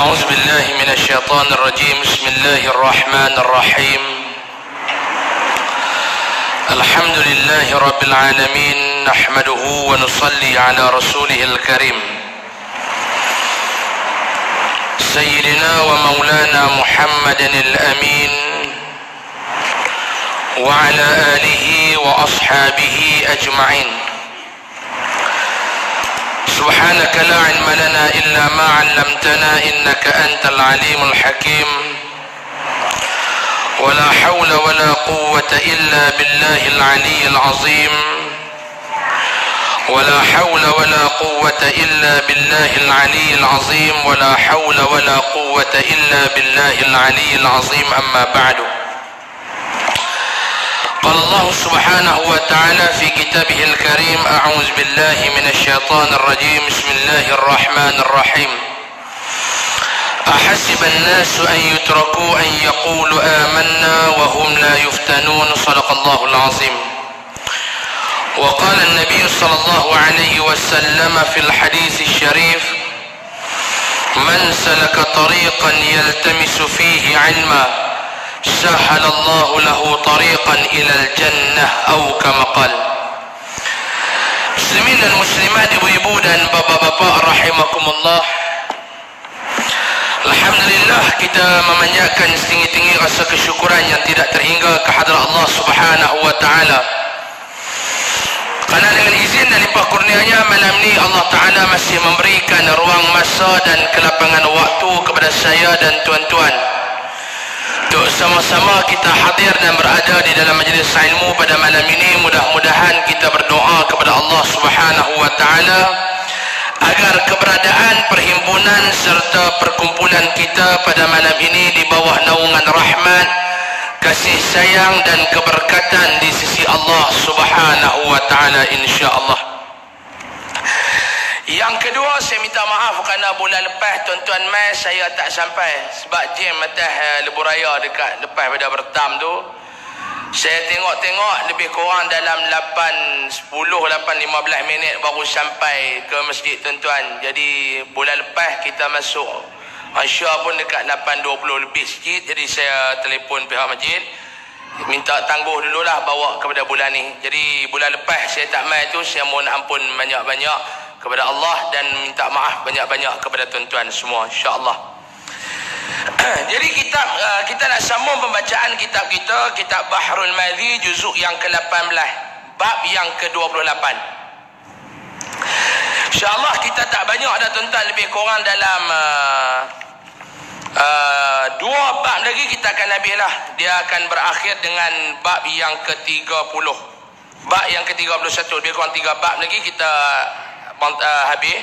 أعوذ بالله من الشيطان الرجيم. بسم الله الرحمن الرحيم. الحمد لله رب العالمين. نحمده ونصلي على رسوله الكريم. سيدنا ومولانا محمد الأمين. وعلى آله وأصحابه أجمعين. سبحانك لا علم لنا إلا ما علمتنا إنك أنت العليم الحكيم. ولا حول ولا قوة إلا بالله العلي العظيم. ولا حول ولا قوة إلا بالله العلي العظيم. ولا حول ولا قوة إلا بالله العلي العظيم. أما بعد. قال الله سبحانه وتعالى في كتابه الكريم أعوذ بالله من الشيطان الرجيم بسم الله الرحمن الرحيم. أحسب الناس أن يتركوا أن يقولوا آمنا وهم لا يفتنون صدق الله العظيم. وقال النبي صلى الله عليه وسلم في الحديث الشريف من سلك طريقا يلتمس فيه علما سهل الله له طريقا إلى الجنة أو كما قال Muslimin dan muslimat ibu-ibu dan bapa-bapa rahimakumullah Alhamdulillah kita memanjatkan setinggi-tinggi rasa kesyukuran yang tidak terhingga kehadrat Allah Subhanahu wa taala. Kerana dengan izin dan limpah kurnianya malam ni Allah Taala masih memberikan ruang masa dan kelapangan waktu kepada saya dan tuan-tuan untuk sama-sama kita hadir dan berada di dalam majlis ilmu pada malam ini mudah-mudahan kita berdoa kepada Allah Subhanahu wa taala agar keberadaan perhimpunan serta perkumpulan kita pada malam ini di bawah naungan rahmat kasih sayang dan keberkatan di sisi Allah Subhanahu wa taala insya-Allah. Yang kedua saya minta maaf kerana bulan lepas tuan-tuan mai saya tak sampai. Sebab jam atas uh, lebuh raya dekat lepas pada bertam tu saya tengok-tengok lebih kurang dalam 8 10 8 15 minit baru sampai ke masjid tuan-tuan. Jadi bulan lepas kita masuk Masya pun dekat 8.20 lebih sikit. Jadi saya telefon pihak masjid Minta tangguh dululah bawa kepada bulan ni. Jadi bulan lepas saya tak mai tu Saya mohon ampun banyak-banyak kepada Allah Dan minta maaf banyak-banyak kepada tuan-tuan semua InsyaAllah Jadi kitab uh, kita nak sambung pembacaan kitab kita Kitab Bahrul Madhi juzuk yang ke-18 Bab yang ke-28 InsyaAllah kita tak banyak dah tuan-tuan lebih kurang dalam uh, uh, dua bab lagi kita akan habis lah. Dia akan berakhir dengan bab yang ke-30. Bab yang ke-31 lebih kurang tiga bab lagi kita uh, habis.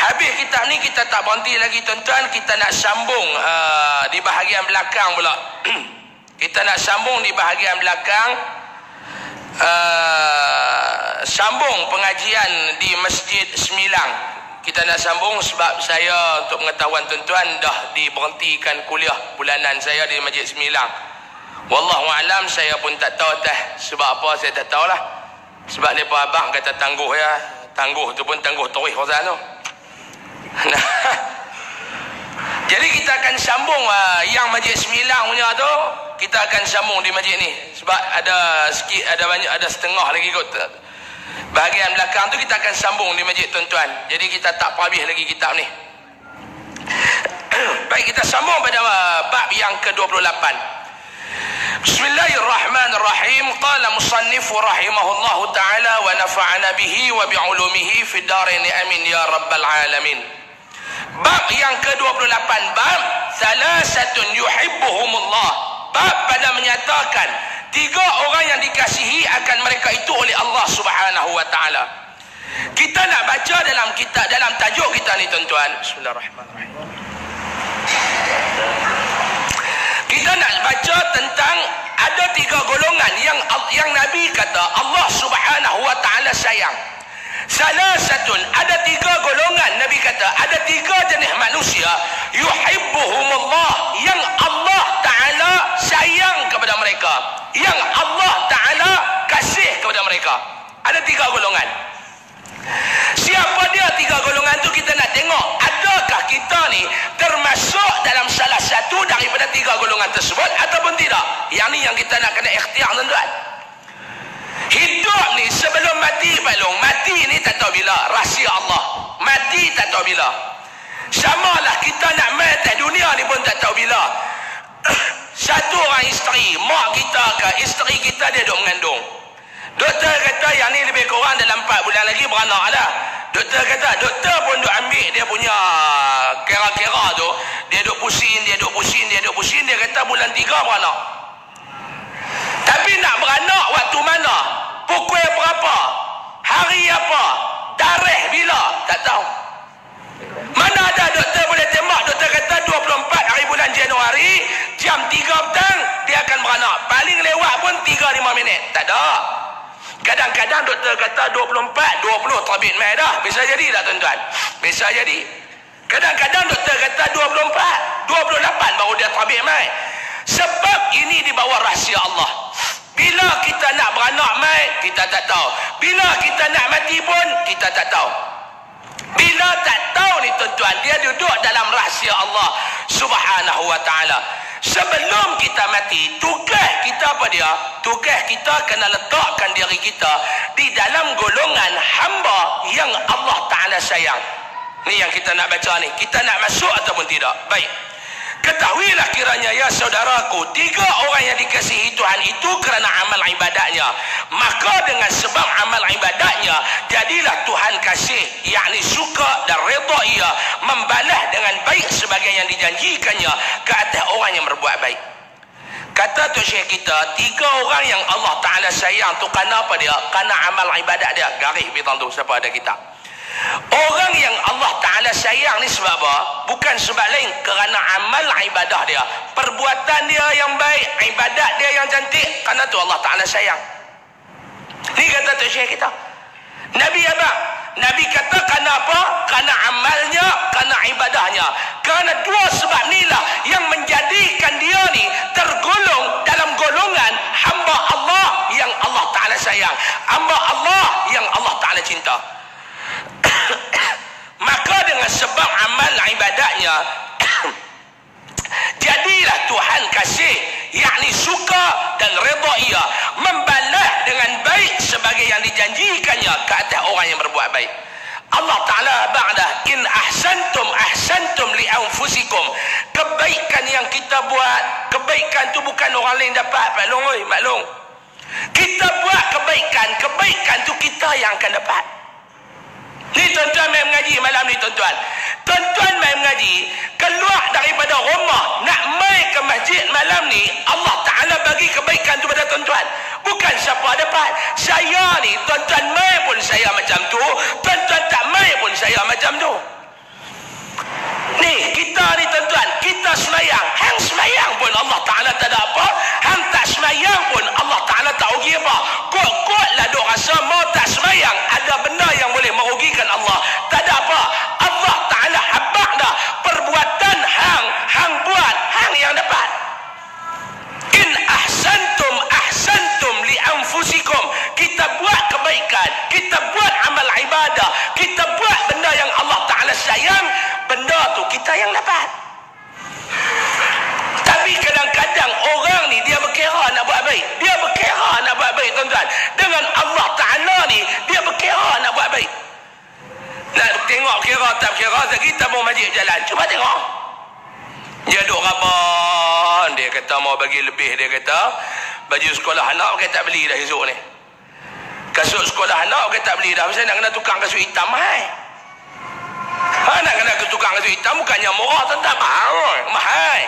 Habis kitab ni kita tak berhenti lagi tuan-tuan. Kita nak sambung uh, di bahagian belakang pula. kita nak sambung di bahagian belakang. Uh, sambung pengajian di Masjid Semilang. Kita nak sambung sebab saya untuk pengetahuan tuan-tuan dah diberhentikan kuliah bulanan saya di Masjid Semilang. Wallahu alam saya pun tak tahu teh sebab apa saya tak tahulah. Sebab depa abang kata tangguh ya. Tangguh tu pun tangguh tarikh Fauzan tu. Nah. Jadi kita akan sambung uh, yang Masjid Semilang punya tu kita akan sambung di masjid ni. Sebab ada sikit ada banyak ada setengah lagi kot. Bahagian belakang tu kita akan sambung di masjid tuan-tuan. Jadi kita tak habis lagi kitab ni. Baik kita sambung pada bab yang ke-28 Bismillahirrahmanirrahim qala musannif rahimahullah taala wa nafa'ana bihi wa bi'ulumihi fid darin amin ya rabbal alamin bab yang ke-28 bab salasatun yuhibbuhumullah bab pada menyatakan tiga orang yang dikasihi akan mereka itu oleh Allah Subhanahu wa taala. Kita nak baca dalam kitab dalam tajuk kita ni tuan-tuan. Bismillahirrahmanirrahim. Kita nak baca tentang ada tiga golongan yang yang Nabi kata Allah Subhanahu wa taala sayang. Salah satu ada tiga golongan Nabi kata ada tiga jenis manusia yuhibbuhumullah yang Allah taala sayang kepada mereka. Yang Allah taala kasih kepada mereka. Ada tiga golongan Siapa dia tiga golongan tu kita nak tengok? Adakah kita ni termasuk dalam salah satu daripada tiga golongan tersebut Ataupun tidak? Yang ni yang kita nak kena ikhtiar tuan-tuan. Hidup ni sebelum mati balong Mati ni tak tahu bila. Rahsia Allah. Mati tak tahu bila. Sama lah kita nak mati dunia ni pun tak tahu bila. Satu orang isteri Mak kita ke isteri kita dia duduk mengandung. Doktor kata yang ni lebih kurang dalam 4 bulan lagi beranak lah. Doktor kata, doktor pun duk ambil dia punya kera-kera tu. Dia duk pusing, dia duk pusing, dia duk pusing. Dia kata bulan 3 beranak. Tapi nak beranak waktu mana? Pukul berapa? Hari apa? Tarikh bila? Tak tahu. Mana ada doktor boleh tembak? Doktor kata 24 hari bulan Januari, jam 3 petang, dia akan beranak. Paling lewat pun 3-5 minit. Tak ada. Kadang-kadang doktor kata 24, 20 terbit mai dah. Bisa jadi tak tuan-tuan? Bisa jadi. Kadang-kadang doktor kata 24, 28 baru dia terbit mai. Sebab ini di bawah rahsia Allah. Bila kita nak beranak mai, kita tak tahu. Bila kita nak mati pun, kita tak tahu. Bila tak tahu ni tuan-tuan, dia duduk dalam rahsia Allah subhanahu wa ta'ala. Sebelum kita mati, tugas kita apa dia? Tugas kita kena letakkan diri kita di dalam golongan hamba yang Allah Ta'ala sayang. Ni yang kita nak baca ni. Kita nak masuk ataupun tidak? Baik. Ketahuilah kiranya ya saudaraku Tiga orang yang dikasihi Tuhan itu kerana amal ibadatnya. Maka dengan sebab amal ibadatnya Jadilah Tuhan kasih yakni suka dan reda ia Membalas dengan baik sebagai yang dijanjikannya Ke atas orang yang berbuat baik. Kata tu Syekh kita Tiga orang yang Allah Ta'ala sayang tu Kerana apa dia? Kerana amal ibadat dia. Garis bintang tu siapa ada kitab Orang yang Allah Ta'ala sayang ni sebab apa? Bukan sebab lain kerana amal ibadah dia. Perbuatan dia yang baik, ibadat dia yang cantik. Kerana tu Allah Ta'ala sayang. Ni kata tu syekh kita. Nabi apa? Nabi kata kerana apa? Kerana amalnya, kerana ibadahnya. Kerana dua sebab inilah yang menjadikan dia ni tergolong dalam golongan hamba Allah yang Allah Ta'ala sayang. Hamba Allah yang Allah Ta'ala cinta. maka dengan sebab amal ibadatnya jadilah Tuhan kasih yakni suka dan redha ia membalas dengan baik sebagai yang dijanjikannya ke atas orang yang berbuat baik. Allah Ta'ala ba'da in ahsantum ahsantum li anfusikum. Kebaikan yang kita buat kebaikan tu bukan orang lain dapat maklum oi maklum kita buat kebaikan kebaikan tu kita yang akan dapat Ni tuan-tuan main mengaji malam ni tuan-tuan. Tuan-tuan main mengaji, keluar daripada rumah nak mai ke masjid malam ni, Allah Taala bagi kebaikan tu pada tuan-tuan. Bukan siapa dapat. Saya ni tuan-tuan mai pun saya macam tu, tuan-tuan tak mai pun saya macam tu. Ni kita ni tuan-tuan, kita semayang. Hang semayang pun Allah Taala tak ada apa. Hang tak semayang pun Allah Taala tak rugi apa. Kok-kok lah duk rasa mau tak semayang ada benda yang boleh merugikan Allah. Tak ada apa. Allah Taala habaq dah perbuatan hang hang buat hang yang dapat. In ahsantum ahsantum li anfusikum. Kita buat kebaikan, kita buat amal ibadah, kita buat benda yang Allah Taala sayang benda tu kita yang dapat. Tapi kadang-kadang orang ni dia berkira nak buat baik. Dia berkira nak buat baik tuan-tuan. Dengan Allah Ta'ala ni dia berkira nak buat baik. Nak tengok kira tak kira kita mau majik jalan. Cuba tengok. Dia duduk rabon dia kata mau bagi lebih dia kata. Baju sekolah anak kita tak beli dah esok ni kasut sekolah anak kita tak beli dah Masa nak kena tukang kasut hitam hai Ha, nak kena ke tukang kasut hitam bukannya murah tentang mahal. Mahal.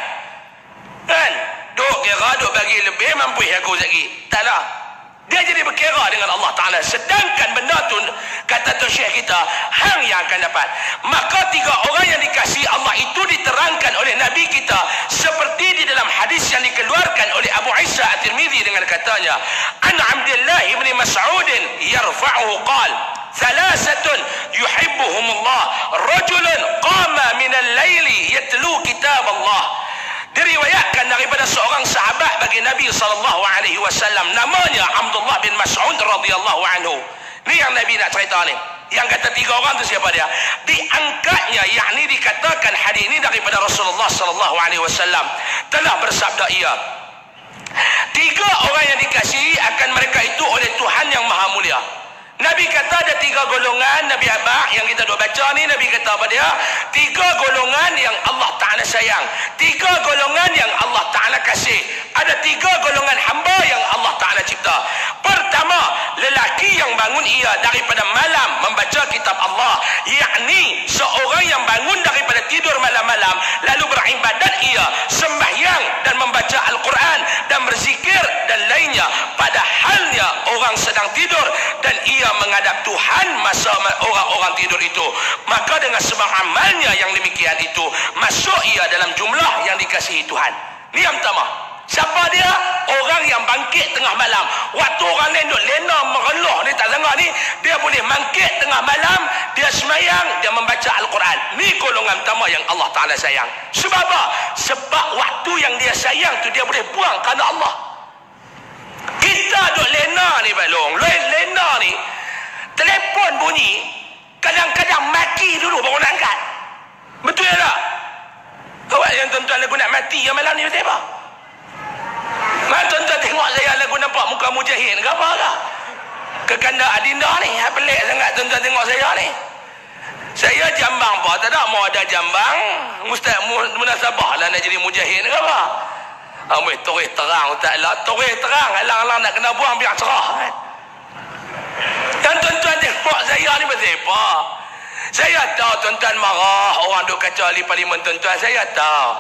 Kan? Duk kira, duk bagi lebih mampu aku lagi. Taklah. Dia jadi berkira dengan Allah Ta'ala. Sedangkan benda tu, kata tu syekh kita, hang yang akan dapat. Maka tiga orang yang dikasih Allah itu diterangkan oleh Nabi kita. Seperti di dalam hadis yang dikeluarkan oleh Abu Isa At-Tirmidhi dengan katanya. An Abdullah ibn Mas'udin yarfa'uhu qal. ثلاثة يحبهم الله رجل قام من الليل يتلو كتاب الله diriwayatkan daripada seorang sahabat bagi Nabi sallallahu alaihi wasallam. Namanya Abdullah bin Mas'ud radhiyallahu anhu. Ni yang Nabi nak cerita ni. Yang kata tiga orang tu siapa dia? Diangkatnya yakni dikatakan hadis ini daripada Rasulullah sallallahu alaihi wasallam. Telah bersabda ia Tiga orang yang dikasihi akan mereka itu oleh Tuhan yang maha mulia. Nabi kata ada tiga golongan Nabi Abah yang kita duk baca ni Nabi kata apa dia? Tiga golongan yang Allah Ta'ala sayang. Tiga golongan yang Allah Ta'ala kasih. Ada tiga golongan hamba yang Allah Ta'ala cipta. Pertama lelaki yang bangun ia daripada malam membaca kitab Allah. Yakni seorang yang bangun daripada tidur malam-malam lalu beribadat ia sembahyang dan membaca Al-Quran dan berzikir dan lainnya. Pada halnya orang sedang tidur dan ia menghadap Tuhan masa orang-orang tidur itu. Maka dengan sebab amalnya yang demikian itu masuk ia dalam jumlah yang dikasihi Tuhan. Ni yang pertama siapa dia? Orang yang bangkit tengah malam. Waktu orang lain duduk lena mereluh ni tak dengar ni dia boleh bangkit tengah malam dia semayang dia membaca Al-Quran. Ni golongan pertama yang Allah Ta'ala sayang. Sebab apa? sebab waktu yang dia sayang tu dia boleh buang kerana Allah. Kita duduk lena ni Pak Long. Lena ni telefon bunyi. Kadang-kadang mati dulu baru nak angkat. Betul tak? Awak yang tuan-tuan lagu nak mati yang malam ni betul apa Mak tuan-tuan tengok saya lagu nampak muka mujahid ke apa ke? Ke kanda adinda ni pelik sangat tuan-tuan tengok saya ni. Saya jambang apa? Tak ada mau ada jambang mustahil munasabah lah nak jadi mujahid ke apa? Ambil torih terang tak lah. Torih terang alang-alang nak kena buang biar cerah kan? Tuan-tuan tengok saya ni apa? Saya tahu tuan-tuan marah orang duk kacau ahli parlimen tuan-tuan. Saya tahu.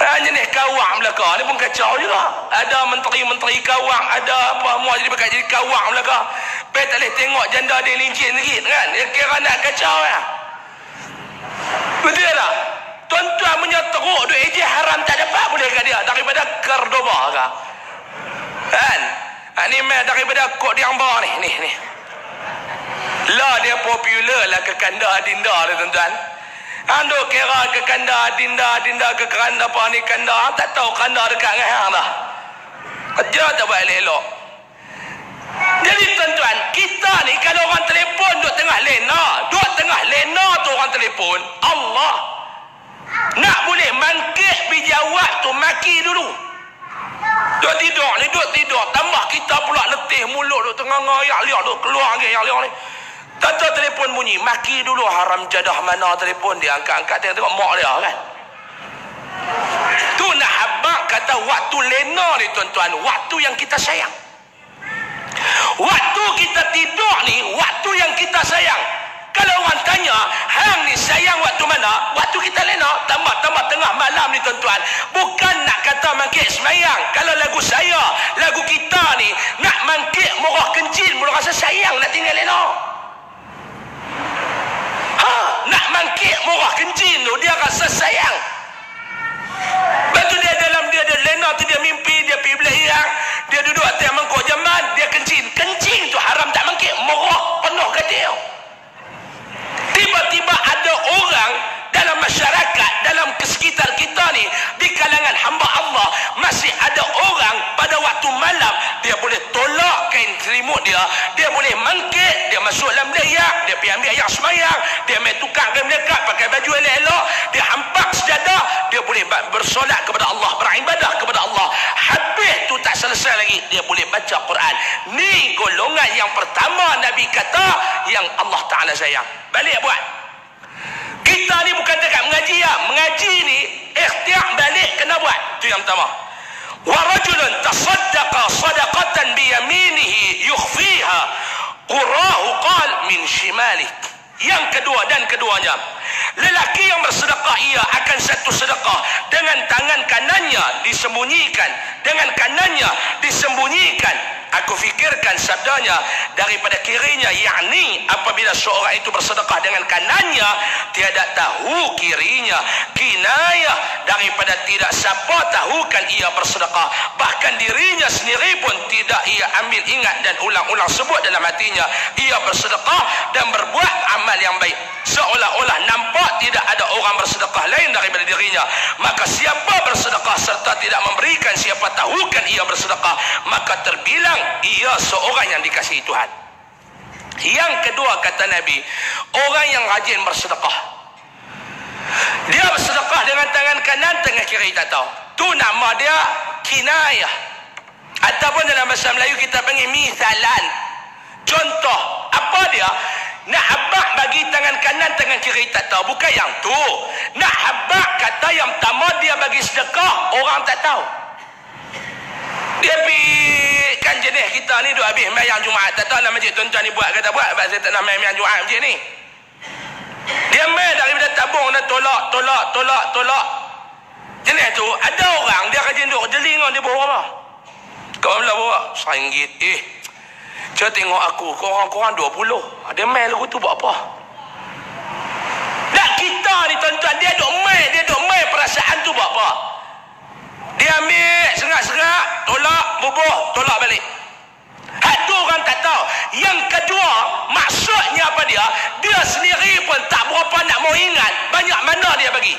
Hanya ni kawang belaka ni pun kacau juga. Ada menteri-menteri kawang, ada apa semua jadi pakai jadi kawang belaka. Pergi tak boleh tengok janda dia lincin sikit kan. Dia kira nak kacau ya. Betul tak? Tuan-tuan punya teruk duit ejek haram tak dapat boleh ke dia daripada Cordoba ke? Kan? Ha, ni daripada yang bawah ni. Ni, ni. Lah dia popular lah ke kanda adinda ni tuan-tuan. Ando kira ke kanda adinda, adinda ke kanda apa ni kanda. Tak tahu kanda dekat dengan hang dah. Kerja tak buat elok. Jadi tuan-tuan, kita ni kalau orang telefon duduk tengah lena, duduk tengah lena tu orang telefon, Allah nak boleh mangkit bijawat tu maki dulu. Duk tidur ni, duk tidur. Tambah kita pula letih mulut duk tengah ngayak liak duk keluar lagi yang liak ni. Tata telefon bunyi, maki dulu haram jadah mana telefon dia angkat-angkat tengok tengok mak dia kan. Tu nak habak kata waktu lena ni tuan-tuan, waktu yang kita sayang. Waktu kita tidur ni, waktu yang kita sayang. Kalau orang tanya, hang ni sayang waktu mana? Waktu kita lena, tambah-tambah tengah malam ni tuan-tuan. Bukan nak kata mangkit semayang. Kalau lagu saya, lagu kita ni, nak mangkit murah kencin, mula rasa sayang nak tinggal lena. Nak mangkit murah kencin tu, dia rasa sayang. Lepas dia dalam dia ada lena tu dia mimpi, dia pergi belah hiang. Dia duduk atas mangkuk jaman, dia kencing. Kencing tu haram tak mangkit, murah penuh ke dia tiba-tiba ada orang dalam masyarakat dalam sekitar kita ni di kalangan hamba Allah masih ada orang pada waktu malam dia boleh tolak kain selimut dia dia boleh mangkit dia masuk dalam leyak dia pergi ambil ayam semayang dia main tukar kain melekat pakai baju elok-elok dia hampak sejadah dia boleh bersolat kepada Allah beribadah kepada Allah. Habis tu tak selesai lagi dia boleh baca Quran. Ni golongan yang pertama Nabi kata yang Allah Ta'ala sayang. Balik buat kita ni bukan dekat mengaji ya. Mengaji ni ikhtiar balik kena buat. Itu yang pertama. Wa rajulun tasaddaqa sadaqatan bi yaminihi yukhfiha qurahu qal min shimali. Yang kedua dan keduanya. Lelaki yang bersedekah ia akan satu sedekah dengan tangan kanannya disembunyikan, dengan kanannya disembunyikan aku fikirkan sabdanya daripada kirinya yakni apabila seorang itu bersedekah dengan kanannya tiada tahu kirinya. Kinayah daripada tidak siapa tahukan ia bersedekah. Bahkan dirinya sendiri pun tidak ia ambil ingat dan ulang-ulang sebut dalam hatinya. Ia bersedekah dan berbuat amal yang baik. Seolah-olah nampak tidak ada orang bersedekah lain daripada dirinya. Maka siapa bersedekah serta tidak memberikan siapa tahukan ia bersedekah. Maka terbilang ia seorang yang dikasihi Tuhan. Yang kedua kata Nabi orang yang rajin bersedekah. Dia bersedekah dengan tangan kanan tengah kiri tak tahu. Tu nama dia kinayah. Ataupun dalam bahasa Melayu kita panggil misalan contoh apa dia? Nak habak bagi tangan kanan tangan kiri tak tahu. Bukan yang tu. Nak habak kata yang pertama dia bagi sedekah orang tak tahu dia pergi kan jenis kita ni duk habis mayang Jumaat. Tak tahu lah masjid tuan-tuan ni buat kata buat. Sebab saya tak nak mayang Jumaat macam ni. Dia main daripada tabung dan tolak tolak tolak tolak. Jenis tu. Ada orang dia rajin duk jeling dia bawa apa kau bilang bawa. Seringgit. Eh. Jangan tengok aku, korang-korang 20. Dia main lagu tu buat apa? Dan kita ni tuan-tuan, dia duk main, dia duk main perasaan tu buat apa? Dia ambil sengak-sengak, tolak, bubuh, tolak balik. Hak tu orang tak tahu. Yang kedua, maksudnya apa dia? Dia sendiri pun tak berapa nak mau ingat banyak mana dia bagi.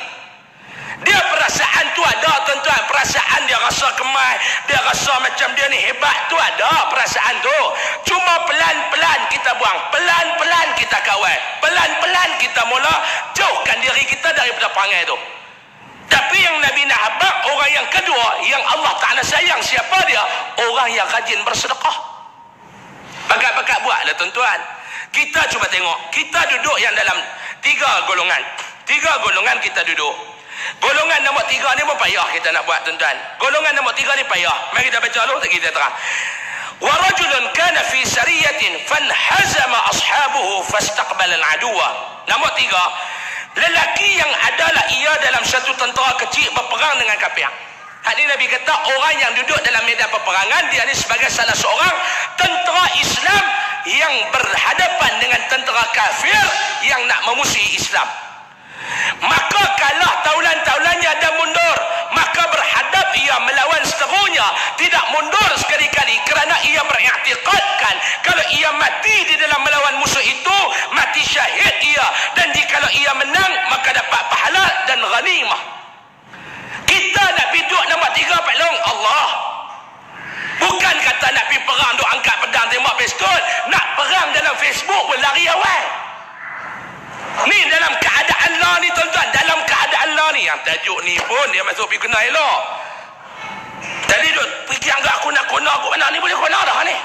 Dia perasaan tu ada tuan-tuan. Perasaan dia rasa kemai. Dia rasa macam dia ni hebat tu ada perasaan tu. Cuma pelan-pelan kita buang. Pelan-pelan kita kawal. Pelan-pelan kita mula jauhkan diri kita daripada perangai tu. Tapi yang Nabi nak habak, orang yang kedua, yang Allah Ta'ala sayang siapa dia? Orang yang rajin bersedekah. Bakat-bakat buatlah tuan-tuan. Kita cuba tengok, kita duduk yang dalam tiga golongan. Tiga golongan kita duduk. Golongan nombor tiga ni pun payah kita nak buat tuan-tuan. Golongan nombor tiga ni payah. Mari kita baca dulu, kita terang. ورجل كان في سرية ashabuhu أصحابه فاستقبل Nombor tiga, lelaki yang adalah ia dalam satu tentera kecil berperang dengan kafir. Hadis Nabi kata orang yang duduk dalam medan peperangan dia ni sebagai salah seorang tentera Islam yang berhadapan dengan tentera kafir yang nak memusuhi Islam maka kalah taulan-taulannya dan mundur. Maka berhadap ia melawan seterunya tidak mundur sekali-kali kerana ia beriktikadkan kalau ia mati di dalam melawan musuh itu mati syahid ia. Dan jika ia menang maka dapat pahala dan ghanimah. Kita nak biduk nombor tiga Pak Long. Allah. Bukan kata nak pergi perang duk angkat pedang tembak pistol nak perang dalam Facebook pun lari awal Ni dalam keadaan lah ni tuan-tuan. Dalam keadaan lah ni. Yang tajuk ni pun dia masuk pergi kena elok. Tadi duk pergi anggap aku nak kena aku mana ni boleh kena dah ni.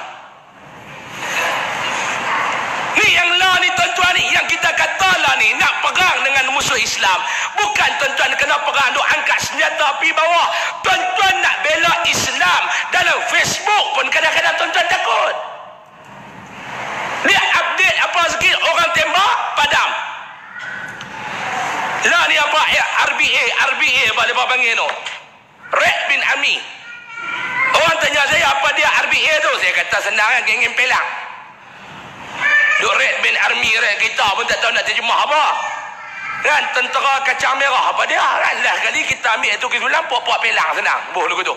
Ni yang lah ni tuan-tuan ni. Yang kita kata lah ni nak perang dengan musuh Islam. Bukan tuan-tuan kena perang duk angkat senjata pergi bawah. Tuan-tuan nak bela Islam. Dalam Facebook pun kadang-kadang tuan-tuan takut. Lihat update apa sikit orang tembak padam. Lah ni apa ya RBA, RBA apa dia panggil tu? Red bin Ami. Orang tanya saya apa dia RBA tu? Saya kata senang kan geng pelang. Duk Red bin Army Red kita pun tak tahu nak terjemah apa. Kan tentera kacang merah apa dia? Kan lah kali kita ambil tu sulam puak-puak pelang senang. Boh lagu tu.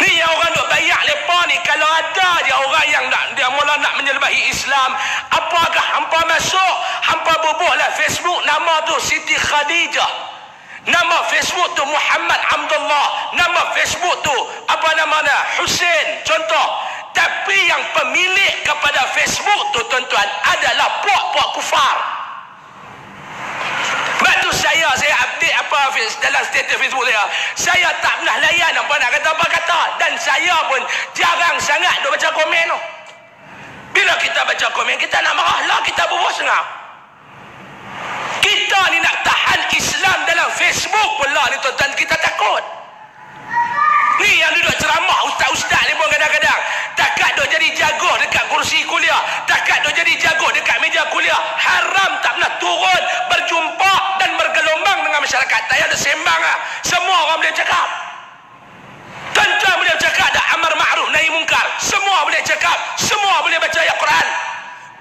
Ni yang orang duk bayak lepa ni kalau ada dia orang yang nak dia mula nak menyelbahi Islam, apakah hampa masuk, hampa bubuhlah Facebook nama tu Siti Khadijah. Nama Facebook tu Muhammad Abdullah. Nama Facebook tu apa nama dia? Hussein. Contoh. Tapi yang pemilik kepada Facebook tu tuan-tuan adalah puak-puak kufar. Sebab tu saya, saya update apa dalam status Facebook saya. Saya tak pernah layan apa nak kata apa kata. Dan saya pun jarang sangat duk baca komen tu. Bila kita baca komen, kita nak marah lah, kita berbuat sengah. Kita ni nak tahan Islam dalam Facebook pula ni tuan-tuan, kita takut. Ni yang duduk ceramah ustaz-ustaz ni pun kadang-kadang. Takat duk jadi jago dekat kursi kuliah. Takat duk jadi jago dekat meja kuliah. Haram tak pernah turun, berjumpa dan bergelombang dengan masyarakat. Tak ada sembang lah. Semua orang boleh cakap. Tuan-tuan boleh cakap ada amar ma'ruf nahi mungkar. Semua boleh cakap. Semua boleh baca ayat Quran.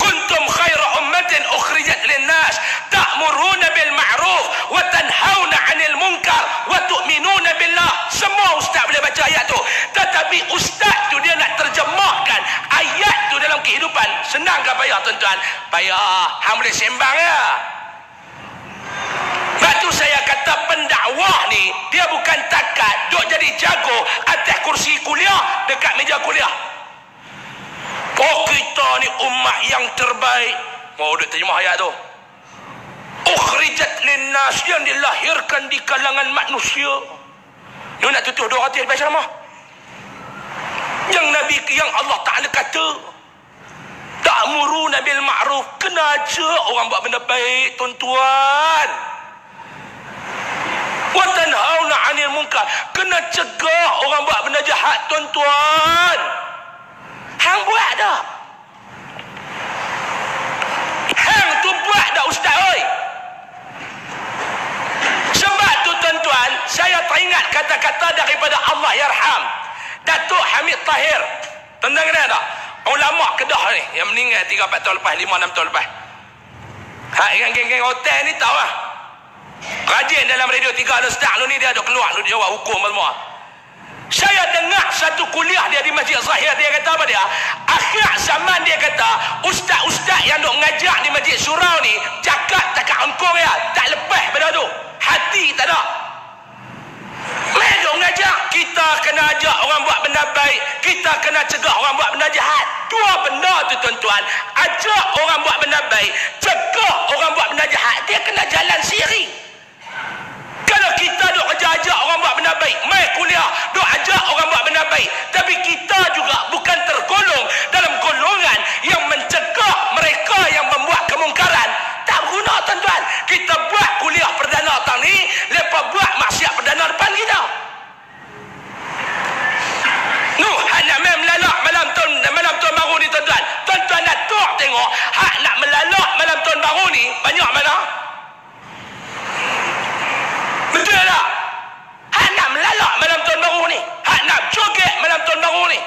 Kuntum khaira ummatin ukhrijat linnas ta'muruna bil ma'ruf wa tanhauna 'anil munkar wa tu'minuna billah. Semua ustaz boleh baca ayat tu. Tetapi ustaz tu dia nak terjemahkan ayat tu dalam kehidupan. Senang ke payah tuan-tuan? Payah. Hang boleh sembang ya. Sebab tu saya kata pendakwah ni dia bukan takat duk jadi jago atas kursi kuliah dekat meja kuliah. Oh kita ni umat yang terbaik. Mau duk terjemah ayat tu. Ukhrijat linnas yang dilahirkan di kalangan manusia. Lu nak tutup dua hati baca ceramah. Yang Nabi yang Allah Taala kata tak muru Nabil Ma'ruf kena aja orang buat benda baik tuan-tuan. Wa tanhauna 'anil munkar kena cegah orang buat benda jahat tuan-tuan. Hang buat dah. Hang tu buat dah ustaz oi. Sebab tu tuan-tuan, saya teringat kata-kata daripada Allah Yarham. Datuk Hamid Tahir. Tentang kena tak? Ulama Kedah ni yang meninggal 3 4 tahun lepas, 5 6 tahun lepas. Yang geng-geng hotel ni tahu lah. Rajin dalam radio 3 ada start ni dia ada keluar lu jawab hukum semua. Saya dengar satu kuliah dia di Masjid Zahir dia kata apa dia? Akhir zaman dia kata ustaz-ustaz yang duk ngajar di Masjid Surau ni cakap tak angkong ya, tak lepas pada tu. Hati tak ada. Mereka duk ngajar kita kena ajak orang buat benda baik, kita kena cegah orang buat benda jahat. Dua benda tu tuan-tuan. Ajak orang buat benda baik, cegah orang buat benda jahat. Dia kena jalan siri. Kalau kita duk ajak-ajak orang buat benda baik, mai kuliah, duk ajak orang buat benda baik. Tapi kita juga bukan tergolong dalam golongan yang mencegah mereka yang membuat kemungkaran. Tak guna tuan-tuan. Kita buat kuliah perdana tahun ni, lepas buat maksiat perdana depan kita. Nuh, hak nak main melalak malam tahun malam tahun baru ni tuan-tuan. Tuan-tuan nak tengok, hak nak melalak malam tahun baru ni banyak mana? Betul tak? Hak nak melalak malam tahun baru ni. Hak nak joget malam tahun baru ni.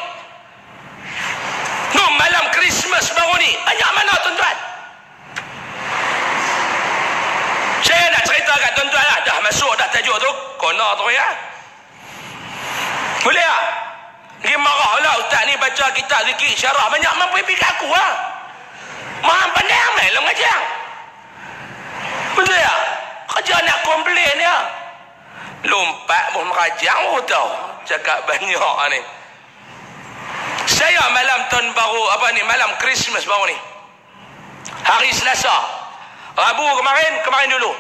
Nuh, malam Christmas baru ni. Banyak mana tuan-tuan? Saya nak cerita kat tuan-tuan lah. Dah masuk dah tajuk tu. Kona tu ya. Boleh tak? Dia marah lah ustaz ni baca kitab zikir syarah. Banyak mampu kat aku lah. Maha pandai amal lah mengajar. Betul tak? Kerja nak komplain ya. Lompat pun merajang pun tahu. Cakap banyak ni. Saya malam tahun baru, apa ni, malam Christmas baru ni. Hari Selasa. Rabu kemarin, kemarin dulu.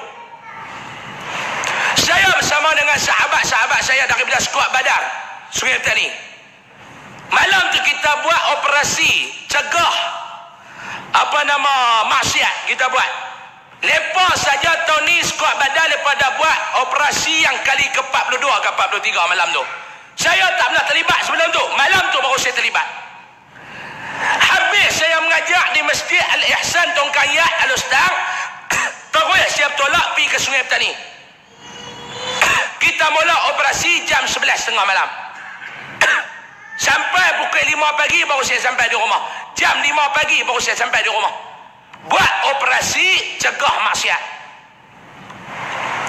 Saya bersama dengan sahabat-sahabat saya daripada skuad badar. Sungai Petani. Malam tu kita buat operasi cegah apa nama maksiat kita buat. Lepas saja skuad badar lepas dah buat operasi yang kali ke-42 ke 43 malam tu. Saya tak pernah terlibat sebelum tu. Malam tu baru saya terlibat. Habis saya mengajar di Masjid Al-Ihsan Tongkayat Al-Ustaz. Terus siap tolak pergi ke Sungai Petani. Kita mula operasi jam 11.30 malam. Sampai pukul 5 pagi baru saya sampai di rumah. Jam 5 pagi baru saya sampai di rumah. Buat operasi cegah maksiat.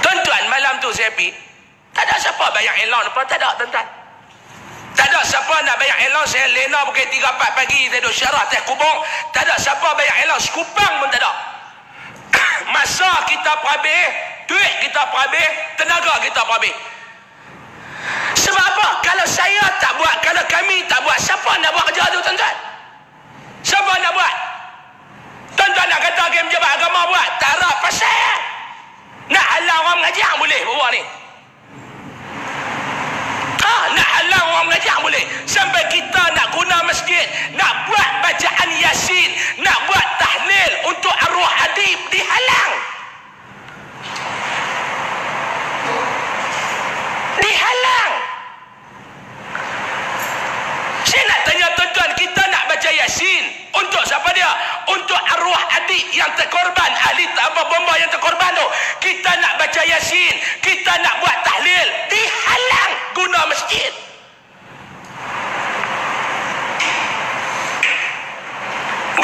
Tuan-tuan malam tu saya pergi. Tak ada siapa bayar elon apa. Tak ada tuan-tuan. Tak ada siapa nak bayar elon. Saya lena pukul 3 4 pagi. Saya duduk syarah teh kubur. Tak ada siapa bayar elon. Sekupang pun tak ada. Masa kita perhabis. Duit kita perhabis. Tenaga kita perhabis. Sebab apa? Kalau saya tak buat, kalau kami tak buat, siapa nak buat kerja tu tuan-tuan? Siapa nak buat? Tuan-tuan nak kata game jabat agama buat? Tak ada pasal. Nak halang orang mengajar boleh buat ni. Ha, nak halang orang mengajar boleh. Sampai kita nak guna masjid, nak buat bacaan yasin, nak buat tahlil untuk arwah hadib dihalang. Dihalang. Saya nak tanya tuan-tuan, kita nak baca Yasin. Untuk siapa dia? Untuk arwah adik yang terkorban. Ahli apa bomba yang terkorban tu. Kita nak baca Yasin. Kita nak buat tahlil. Dihalang guna masjid.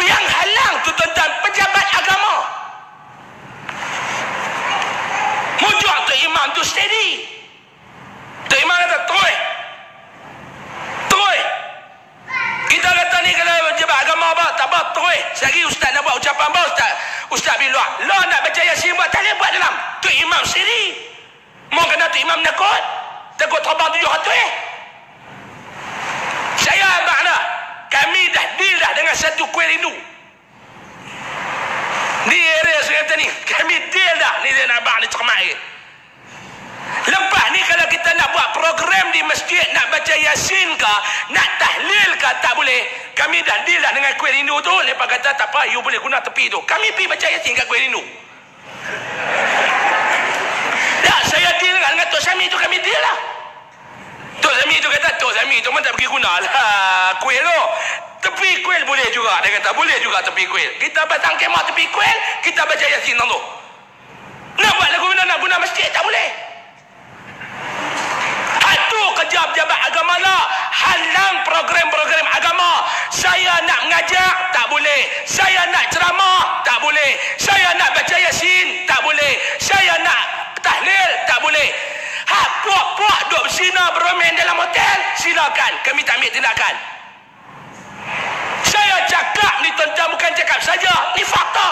Yang halang tu tuan-tuan, pejabat agama. Mujuk tu imam tu steady. Tu imam kata, terus. Terus. Kita kata ni kalau jabat agama apa? Tak apa, terus. Sehari ustaz nak buat ucapan apa ustaz? Ustaz bin luar. Lo nak baca yasin buat, tak buat dalam. Tu imam sendiri. Mau kena tu imam nakut. Takut terbang tujuh ratus eh. Saya makna. Kami dah deal dah dengan satu kuih rindu. Di area Sungai ni. Kami deal dah. Ni dia nak abang ni cermat ni. Lepas ni kalau kita nak buat program di masjid nak baca yasin ke nak tahlil ke tak boleh. Kami dah deal dah dengan kuih rindu tu. Lepas kata tak apa you boleh guna tepi tu. Kami pergi baca yasin kat kuih rindu. Tak saya deal dengan, dengan Tok Sami tu kami deal lah. Tok Sami tu kata Tok Sami tu pun tak pergi guna lah kuih tu. Tepi kuil boleh juga. Dia kata boleh juga tepi kuil kita batang kemah tepi kuil kita baca yasin tu nak buat lagu mana nak guna masjid tak boleh itu kerja pejabat agama lah. Halang program-program agama. Saya nak mengajar tak boleh. Saya nak ceramah tak boleh. Saya nak baca yasin tak boleh. Saya nak tahlil tak boleh. Ha puak-puak duduk bersina bermain dalam hotel silakan. Kami tak ambil tindakan. Saya cakap ni tuan-tuan bukan cakap saja. Ni fakta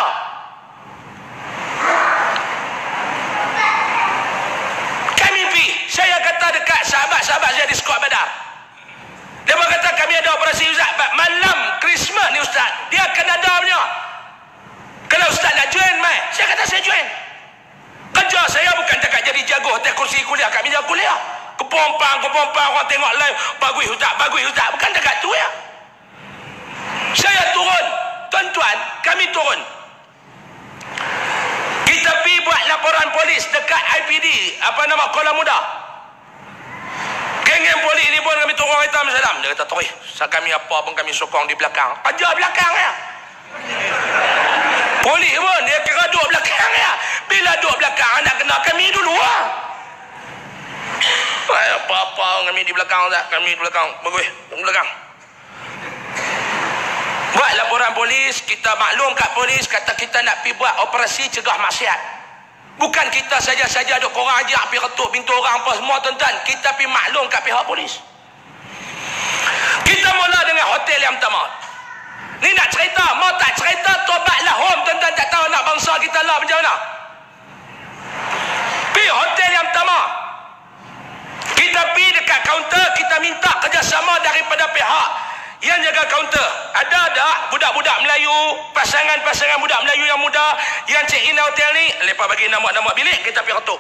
saya kata dekat sahabat-sahabat saya di sekolah badar dia berkata kami ada operasi ustaz. Malam Christmas ni ustaz dia akan ada punya. Kalau ustaz nak join mai. Saya kata saya join. Kerja saya bukan dekat jadi jago hotel kursi kuliah. Kat meja kuliah. Kepompang kepompang orang tengok live. Bagus ustaz bagus ustaz. Bukan dekat tu ya. Saya turun. Tuan-tuan kami turun. Kita pergi buat laporan polis dekat IPD apa nama? Kuala Muda Geng-geng polis ni pun kami turun kereta Salam. Dia kata, Tori, kami apa pun kami sokong di belakang. Ajar belakang ya. Polis pun, dia kira duduk belakang ya. Bila duduk belakang, nak kena kami dulu lah. Apa-apa kami di belakang tak? Kami di belakang. Bagus, di belakang. Buat laporan polis, kita maklum kat polis, kata kita nak pergi buat operasi cegah maksiat. Bukan kita saja-saja ada korang aja pergi ketuk pintu orang apa semua tuan-tuan. Kita pergi maklum kat pihak polis. Kita mula dengan hotel yang pertama. Ni nak cerita, mau tak cerita tobatlah home tuan-tuan tak tahu nak bangsa kita lah macam mana. Pergi hotel yang pertama. Kita pergi dekat kaunter, kita minta kerjasama daripada pihak yang jaga kaunter. Ada tak budak-budak Melayu pasangan-pasangan budak Melayu yang muda yang check in hotel ni lepas bagi nama-nama bilik kita pergi ketuk.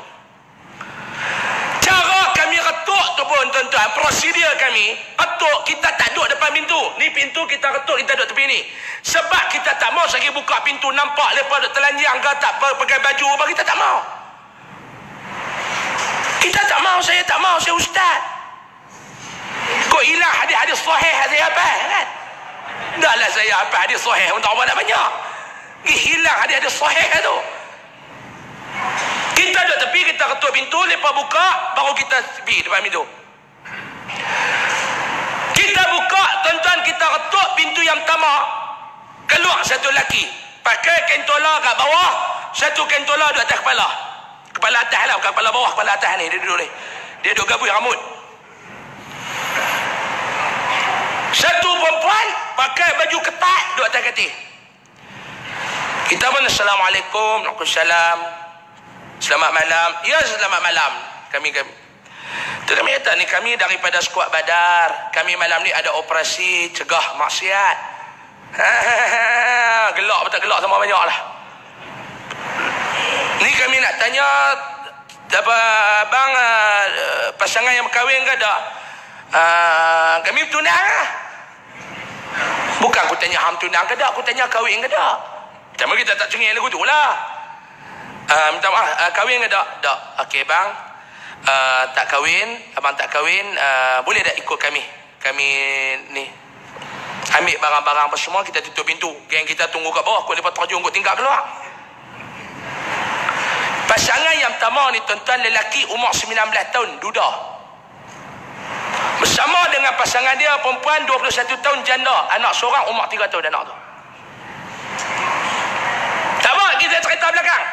Cara kami ketuk tu pun tuan-tuan prosedur kami ketuk kita tak duduk depan pintu. Ni pintu kita ketuk kita duduk tepi ni. Sebab kita tak mau lagi buka pintu nampak lepas duduk telanjang ke tak pakai baju apa kita tak mau. Kita tak mau saya tak mau saya ustaz. Kok hilang hadis-hadis sahih saya apa kan? Dahlah saya apa hadis sahih untuk apa nak banyak. Hilang hadis-hadis sahih tu. Kita duduk tepi, kita ketuk pintu, lepas buka, baru kita pergi depan pintu. Kita buka, tuan-tuan, kita ketuk pintu yang pertama. Keluar satu lelaki. Pakai kentola kat bawah, satu kentola duduk atas kepala. Kepala atas lah, bukan kepala bawah, kepala atas ni. Dia duduk ni. Dia duduk gabui rambut. Satu perempuan pakai baju ketat duduk atas katil. Kita pun Assalamualaikum, Waalaikumsalam. Selamat malam. Ya, selamat malam. Kami kami. Tu kami kata ni kami daripada skuad Badar. Kami malam ni ada operasi cegah maksiat. gelak betul gelak sama banyak lah. Ni kami nak tanya apa bang uh, pasangan yang berkahwin ke tak? Uh, kami tunang lah. Bukan aku tanya ham tunang ke tak, aku tanya kahwin ke tak. Macam kita tak cengih lagu tu lah. Uh, minta maaf, uh, kahwin ke tak? Tak. Okey bang. Uh, tak kahwin, abang tak kahwin, uh, boleh tak ikut kami? Kami ni ambil barang-barang apa semua, kita tutup pintu. Geng kita tunggu kat bawah, aku lepas terjun, aku tinggal keluar. Pasangan yang pertama ni tuan-tuan lelaki umur 19 tahun, duda. Bersama dengan pasangan dia perempuan 21 tahun janda, anak seorang umur 3 tahun anak tu. Tak apa kita cerita belakang.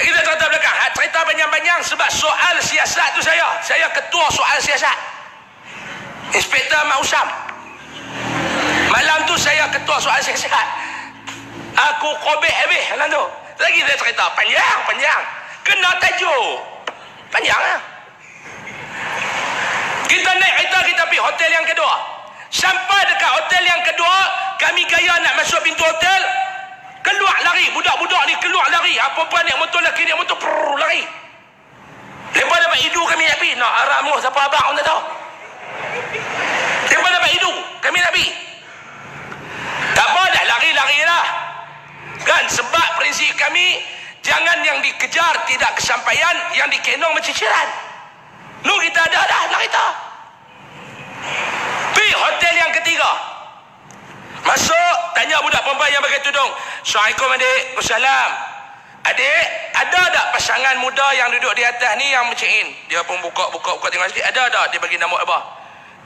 Kita cerita belakang. Ha, cerita panjang-panjang sebab soal siasat tu saya. Saya ketua soal siasat. Inspektor Mak Usam. Malam tu saya ketua soal siasat. Aku kobek habis malam tu. Lagi saya cerita panjang, panjang. Kena tajuk. Panjang lah. Ya? Kita naik kereta kita pergi hotel yang kedua. Sampai dekat hotel yang kedua, kami gaya nak masuk pintu hotel. Keluar lari, budak-budak ni keluar lari. Apa-apa naik motor lelaki naik motor, prrr, lari. dapat hidu kami nak pergi. Nak arah mu siapa abang pun tak tahu. Mereka dapat hidu. Kami nak pergi. Tak apa dah lari-lari lah. Kan sebab prinsip kami jangan yang dikejar tidak kesampaian yang dikenong menciciran. Nu kita ada dah lah kita. Pergi hotel yang ketiga. Masuk tanya budak perempuan yang pakai tudung. Assalamualaikum adik. Wassalam. Adik, ada tak pasangan muda yang duduk di atas ni yang ini? Dia pun buka-buka buka tengok sikit. Ada tak dia bagi nama apa?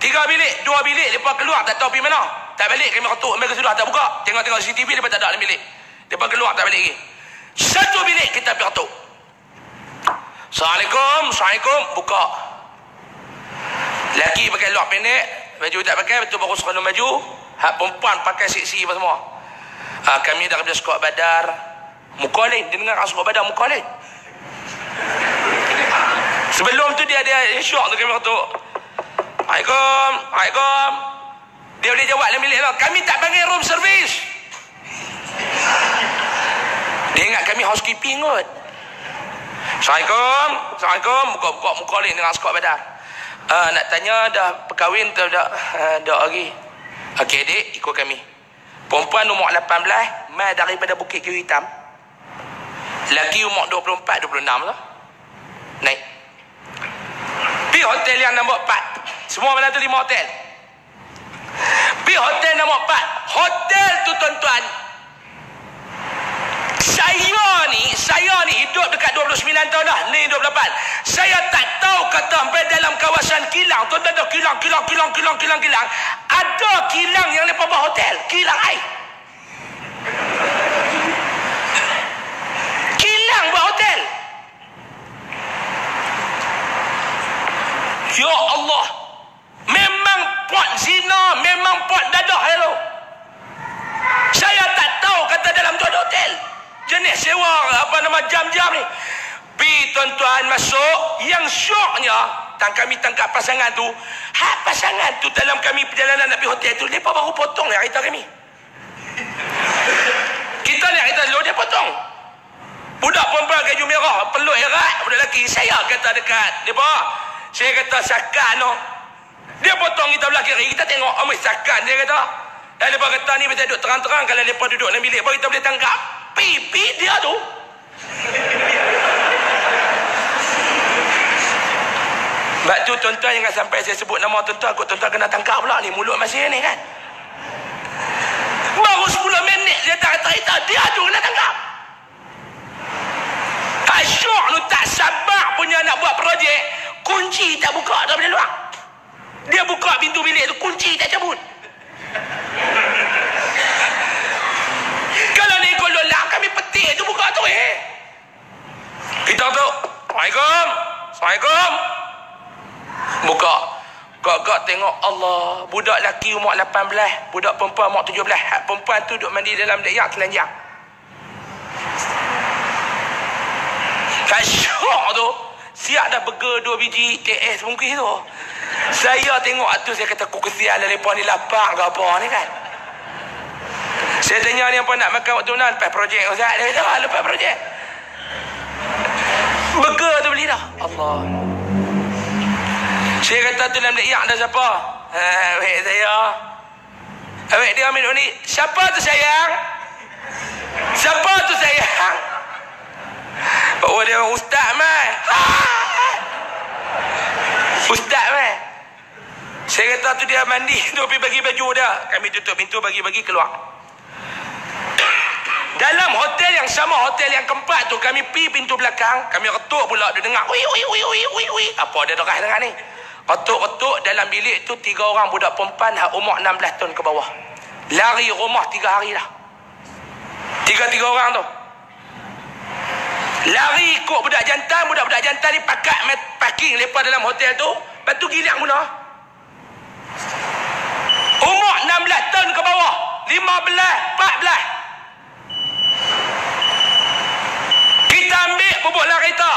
Tiga bilik, dua bilik depa keluar tak tahu pergi mana. Tak balik kami ketuk mereka sudah tak buka. Tengok-tengok CCTV depa tak ada dalam bilik. Depa keluar tak balik lagi. Satu bilik kita pergi ketuk. Assalamualaikum, Assalamualaikum, buka. Laki pakai luar pendek, baju tak pakai, betul baru sekolah maju. Hak perempuan pakai seksi apa semua. Ha, kami kerja sekolah badar, Muka lain. Dia dengar asal badan muka lain. Sebelum tu dia ada syok tu kami kata. Assalamualaikum. Assalamualaikum. Dia boleh jawab dalam bilik. Kami tak panggil room service. Dia ingat kami housekeeping kot. Assalamualaikum. Assalamualaikum. Buka-buka muka lain dengan skop badan. Uh, nak tanya dah perkahwin atau dah, uh, dah lagi? Okey, dek. Ikut kami. Perempuan umur 18. Mai daripada Bukit Kiwi Hitam. Lagi umur 24, 26 lah. Naik. Pergi hotel yang nombor 4. Semua mana tu lima hotel. Pergi hotel nombor 4. Hotel tu tuan-tuan. Saya ni, saya ni hidup dekat 29 tahun dah. Ni 28. Saya tak tahu kata sampai dalam kawasan kilang. Tuan-tuan tahu kilang, kilang, kilang, kilang, kilang, kilang. Ada kilang yang lepas hotel. Kilang air. Ya Allah. Memang puak zina, memang puak dadah hello. Saya tak tahu kata dalam tu ada hotel. Jenis sewa apa nama jam-jam ni. Pi tuan-tuan masuk yang syoknya tang kami tangkap pasangan tu. Ha pasangan tu dalam kami perjalanan nak pergi hotel tu depa baru potong ni kereta kami. Kita ni kereta dulu dia potong. Budak perempuan keju merah peluk erat budak lelaki saya kata dekat depa saya kata sakan no. Dia potong kita belah kiri. Kita tengok. Oh, sakan dia kata. Dan dia kata ni bisa duduk terang-terang. Kalau dia duduk dalam bilik. Baru kita boleh tangkap. Pipi dia tu. Sebab tu tuan-tuan jangan sampai saya sebut nama tuan-tuan. Kau tuan-tuan kena tangkap pula ni. Mulut masih ni kan. Baru 10 minit dia tak kata kita. Dia tu kena tangkap. Asyuk tu tak sabar punya nak buat projek kunci tak buka daripada luar dia buka pintu bilik tu kunci tak cabut kalau ni ikut lolang petik tu buka tu eh. Kita tu Assalamualaikum. Assalamualaikum. Buka. Gak-gak tengok Allah. Budak lelaki umur 18 Budak perempuan umur 17 Hak perempuan tu duduk mandi dalam dayak telanjang Kasyuk tu. Siap dah burger dua biji TS mungkin tu. Saya tengok tu saya kata lah lepas ni lapar ke apa ni kan. Saya tanya ni apa nak makan waktu nak lepas projek Ustaz. Dia kata lepas projek. Burger tu beli dah. Allah. Saya kata tu dalam leyak dah siapa? Eh, wait saya. Awek dia ambil ni. Siapa tu sayang? Siapa tu sayang? Oh dia ustaz mai. Ha! Ustaz mai. Saya kata tu dia mandi tu pergi bagi baju dia. Kami tutup pintu bagi-bagi keluar. Dalam hotel yang sama hotel yang keempat tu kami pi pintu belakang, kami ketuk pula dia dengar ui ui ui ui ui ui. Apa dia dengar dengar ni? Ketuk-ketuk dalam bilik tu tiga orang budak perempuan umur 16 tahun ke bawah. Lari rumah tiga hari dah. Tiga-tiga orang tu. Lari ikut budak jantan, budak-budak jantan ni pakat parking lepas dalam hotel tu. Lepas tu giliak muna. Umur 16 tahun ke bawah. 15, 14. Kita ambil bubuk lah kereta.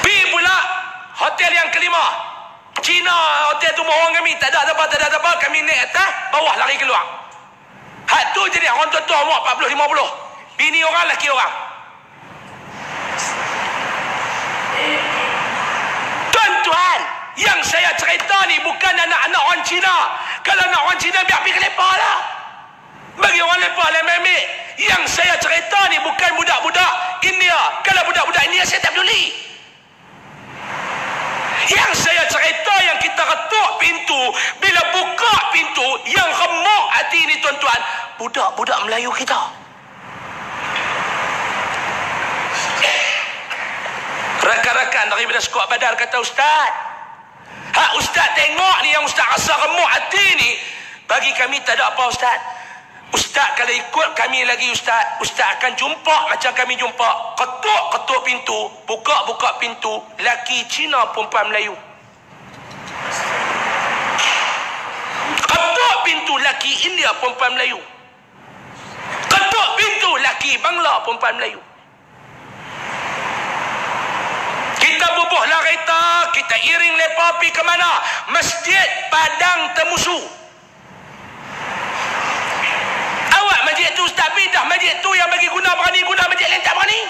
Pi pula hotel yang kelima. Cina hotel tu bohong kami. Tak ada apa, tak ada apa. Kami naik atas, bawah lari keluar. Hak tu jadi orang tua-tua umur 40, 50. Bini orang, laki orang. Tuhan. Yang saya cerita ni bukan anak-anak orang Cina. Kalau nak orang Cina biar pergi ke lepas lah. Bagi orang lepas lah memik. Yang saya cerita ni bukan budak-budak India. Kalau budak-budak India saya tak peduli. Yang saya cerita yang kita ketuk pintu. Bila buka pintu. Yang remuk hati ni tuan-tuan. Budak-budak Melayu kita. Rakan-rakan daripada skuad badar kata Ustaz. Hak Ustaz tengok ni yang Ustaz rasa remuk hati ni. Bagi kami tak ada apa Ustaz. Ustaz kalau ikut kami lagi Ustaz. Ustaz akan jumpa macam kami jumpa. Ketuk-ketuk pintu. Buka-buka pintu. Laki Cina perempuan Melayu. Ketuk pintu laki India perempuan Melayu. Ketuk pintu laki Bangla perempuan Melayu. Kita bubuhlah kereta. Kita iring lepa pergi ke mana? Masjid Padang Temusu. masjid tu ustaz bidah masjid tu yang bagi guna berani guna masjid lain tak berani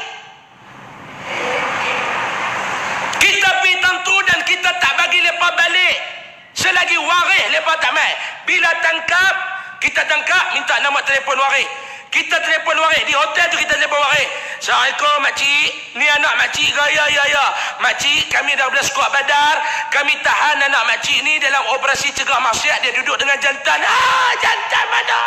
kita pergi tentu dan kita tak bagi lepas balik selagi waris lepas tak mai bila tangkap kita tangkap minta nama telefon waris kita telefon waris di hotel tu kita telefon waris Assalamualaikum makcik ni anak makcik ke? Ya ya ya. Makcik kami belas skuad badar. Kami tahan anak makcik ni dalam operasi cegah maksiat. Dia duduk dengan jantan. Ah jantan mana?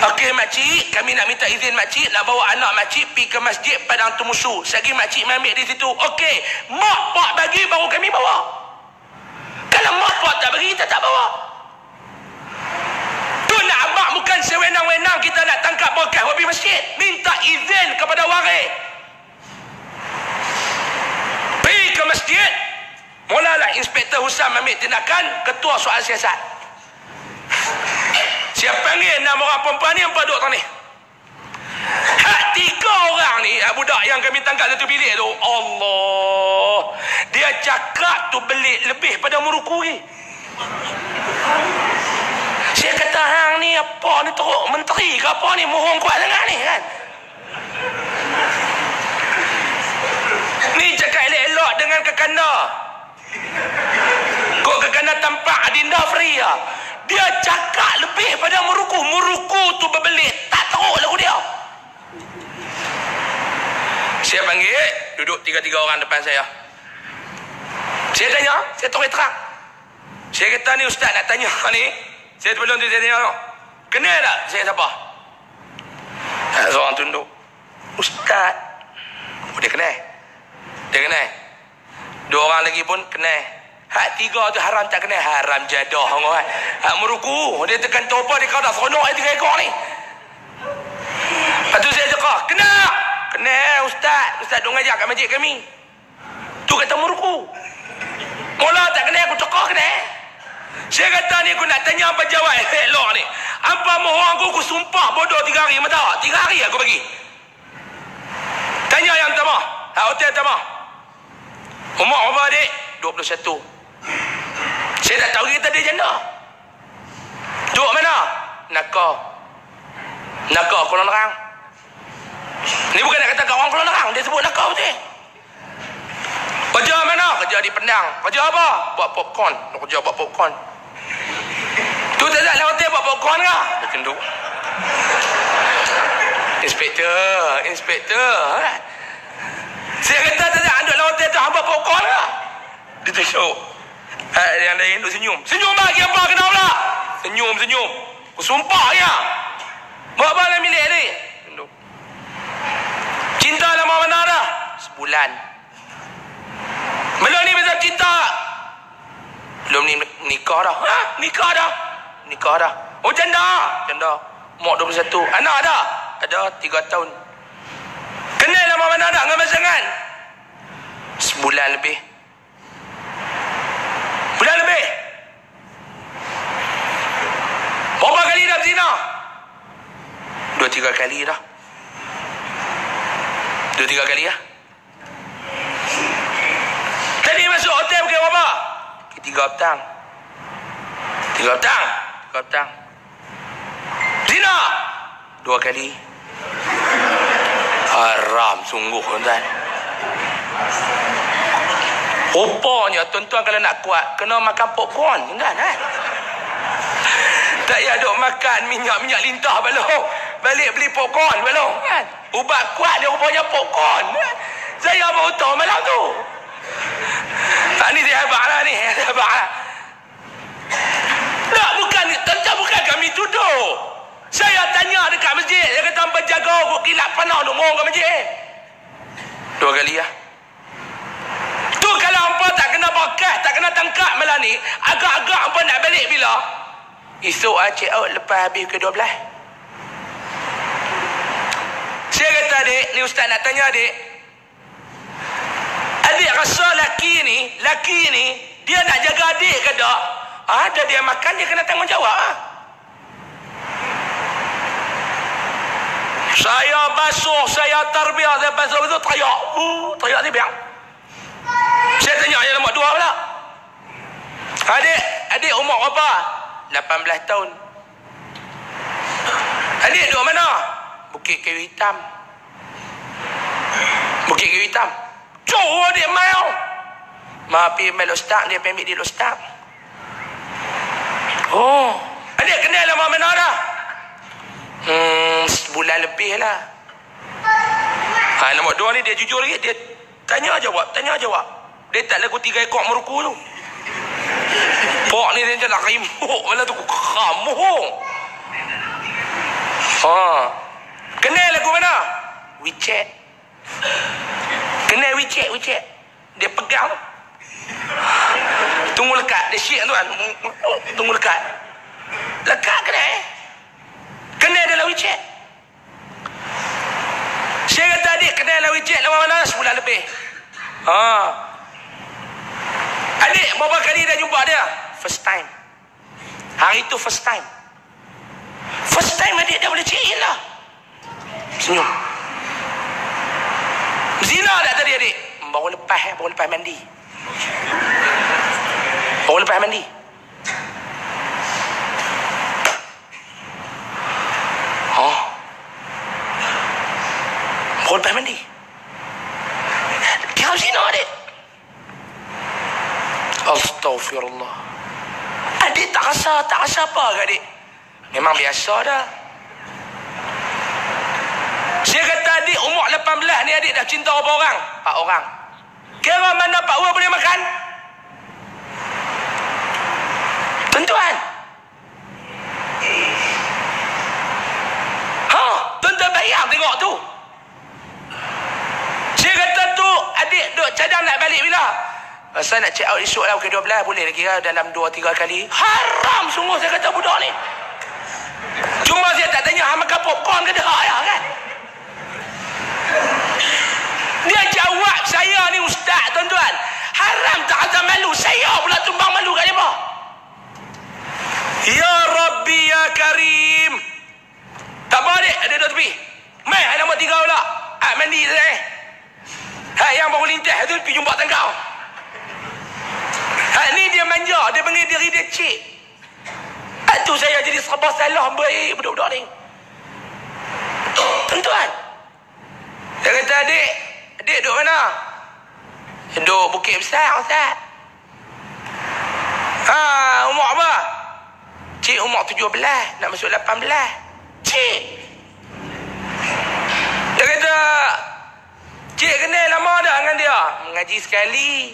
Okey makcik, kami nak minta izin makcik nak bawa anak makcik pergi ke masjid Padang Tumusu. Selagi makcik ambil di situ. Okey, mak pak bagi baru kami bawa. Kalau mak pak tak bagi, kita tak bawa. Tu nak bukan sewenang-wenang kita nak tangkap berkah pergi masjid. Minta izin kepada waris. Pergi ke masjid. Mulalah Inspektor Husam ambil tindakan ketua soal siasat. Siapa panggil enam orang perempuan ni empat duduk ni. Hak tiga orang ni, budak yang kami tangkap satu bilik tu. Allah. Dia cakap tu belik lebih pada muruku ni. Kata hang ni apa ni teruk menteri ke apa ni mohon kuat sangat ni kan. Ni cakap elok-elok dengan kekanda. Kok kekanda tampak Adinda free lah. Dia cakap lebih pada meruku. Meruku tu berbelit. Tak teruk lagu dia. Saya panggil, duduk tiga-tiga orang depan saya. Saya tanya, saya terus terang. Saya kata ni ustaz nak tanya ni. Saya sebelum tu saya tanya. Kenal tak saya siapa? Tak seorang tunduk. Ustaz. Oh, dia kenal. Dia kenal. Dua orang lagi pun kenal. Hak tiga tu haram tak kena haram jadah orang. Hak meruku dia tekan topa dia kau dah seronok ai tiga ekor ni. Lepas tu saya cakap, kena. Kena ustaz. Ustaz dong ajak kat masjid kami. Tu kata meruku. Mula tak kena aku cakap kena. Saya kata ni aku nak tanya apa jawab elok ni. Apa mohon aku aku sumpah bodoh tiga hari. Mata tiga hari aku bagi. Tanya yang pertama. Hak hotel pertama. Umar Umar adik 21. Saya tak tahu kita dia janda. Duduk mana? Naka. Naka Kuala Nerang. Ni bukan nak kata kat orang. Dia sebut Naka betul. Kerja mana? Kerja di Penang. Kerja apa? Buat popcorn. Nak kerja buat popcorn. Tu tak tak lewat buat popcorn ke? Dia kenduk. Inspektor. Inspektor. Ha? Saya kata tak tak anduk lewat tu buat popcorn ke? Dia tengok. Eh, yang lain duk senyum. Senyum lagi apa kena pula? Senyum, senyum. Aku sumpah ya. Buat apa dalam milik ni? Cinta lama mana dah? Sebulan. Belum ni betul cinta. Belum ni nikah dah. Ha? Nikah dah. Nikah dah. Oh janda. Janda. Mak 21. Anak ada? Ada 3 tahun. Kenal lama mana dah dengan pasangan? Sebulan lebih. Bulan lebih. Berapa kali dah berzina? Dua tiga kali dah. Dua tiga kali ya. Tadi masuk hotel pakai apa? Tiga petang. Tiga petang. Tiga petang. Zina. Dua kali. Haram sungguh tuan. Rupanya tuan-tuan kalau nak kuat kena makan popcorn kan kan. Tak payah duk makan minyak-minyak lintah balong. Balik beli popcorn balong kan. Ubat kuat dia rupanya popcorn. Saya baru tahu malam tu. Ha, ni dia lah ni. Hebat lah. Tak bukan, tentu bukan kami tuduh. Saya tanya dekat masjid. Dia kata penjaga kok kilat panah duk morong ke masjid. Dua kali lah. Tu kalau hampa tak kena bakas, tak kena tangkap malam ni, agak-agak hampa nak balik bila? Esok lah check out lepas habis ke 12. Saya kata adik, ni ustaz nak tanya adik. Adik rasa laki ni, laki ni, dia nak jaga adik ke tak? Ada dia makan, dia kena tanggungjawab lah. Saya basuh, saya terbiar, saya basuh itu tayak. Uh, tayak ni biar. Saya tanya yang nombor dua pula. Adik, adik umur berapa? 18 tahun. Adik duduk mana? Bukit Kayu Hitam. Bukit Kayu Hitam. Jauh adik mai tau. Ma pergi main lostak, dia ambil di lostak. Oh. Adik kenal lama mana dah? Hmm, sebulan lebih lah. Ha, nombor dua ni dia jujur lagi. Dia tanya jawab, tanya jawab. Dia tak lagu tiga ekor meruku tu. Pok ni dia nak rimuk. Malah tu kamu. Ha. Kenal lagu mana? WeChat. Kenal WeChat, WeChat. Dia pegang tu. Tunggu lekat. Dia syik tu kan. Tunggu lekat. Lekat kenal eh? Kenal dalam WeChat. Saya kata adik kenal dalam WeChat lama mana? Sebulan lebih. Ha. Adik, berapa kali dah jumpa dia? First time. Hari tu first time. First time adik dah boleh cik lah. Senyum. Zina tak tadi adik? Baru lepas, eh, baru lepas mandi. Baru lepas mandi. Oh. Baru lepas mandi. Kau zina adik? Astaghfirullah. Adik tak rasa, tak rasa apa ke adik? Memang biasa dah. Saya kata adik umur 18 ni adik dah cinta berapa orang? Empat orang. Kira mana Pak Ua boleh makan? Tuan-tuan. Ha, tuan-tuan bayang tengok tu. Saya kata tu adik duk cadang nak balik bila? Saya nak check out esok lah ke 12 boleh lagi lah dalam 2-3 kali. Haram sungguh saya kata budak ni. Cuma saya tak tanya hang makan popcorn ke tak ya kan? Dia jawab saya ni ustaz tuan-tuan. Haram tak ada malu. Saya pula tumbang malu kat dia. Ya Rabbi ya Karim. Tak apa adik, ada dua tepi. Mai, ada nombor tiga pula. Ah, mandi saya. Eh. Ha, yang baru lintas tu pergi jumpa tangkau. Ha, ni dia manja. Dia panggil diri dia cik. Ha, tu saya jadi serba salah baik budak-budak ni. Tuan-tuan. Dia kata, adik. Adik duduk mana? Duduk Bukit Besar, Ustaz. Ha, umur apa? Cik umur 17, nak masuk 18. Cik. Dia kata, Cik kenal lama dah dengan dia? Mengaji sekali.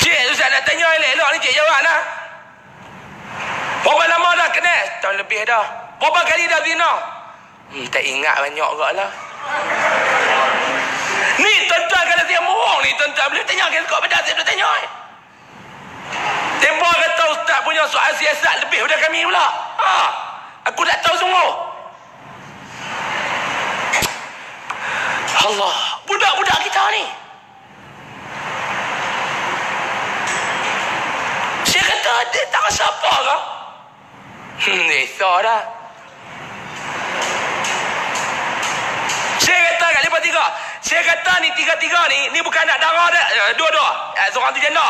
Cik, Ustaz nak tanya elok-elok ni, Cik jawab lah. Berapa lama dah kenal? Tahun lebih dah. Berapa kali dah zina? Hmm, tak ingat banyak kot lah. Ni tuan-tuan kalau dia bohong ni tuan-tuan boleh tanya ke kau pedas dia boleh tanya. Eh? Tempoh kata ustaz punya soal siasat lebih daripada kami pula. Ha. Aku tak tahu sungguh. Allah, budak-budak kita ni. Saya kata dia tak rasa apa ke? Hmm, desa dah. Saya kata kat lepas tiga. Saya kata ni tiga-tiga ni, ni bukan nak darah dah. Eh, dua-dua. Eh, seorang tu janda.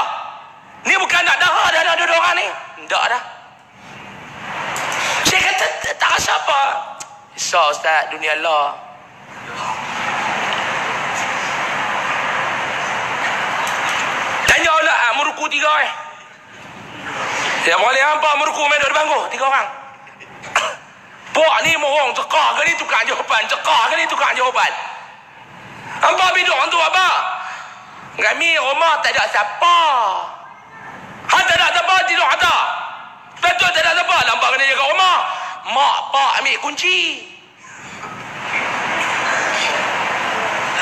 Ni bukan nak darah dah dah dua-dua orang ni. Tak dah. Saya kata tak rasa apa. So Ustaz, dunia Allah. meruku tiga eh. Yang boleh hampa meruku main duduk bangku. Tiga orang. Pok ni mohong cekah ke ni tukang jawapan. Cekah ke ni tukang jawapan. Hampa biduk tu apa? Kami rumah tak ada siapa. Ha tak ada siapa tidur ada. Betul tak ada siapa. Lampak kena jaga rumah. Mak pak ambil kunci.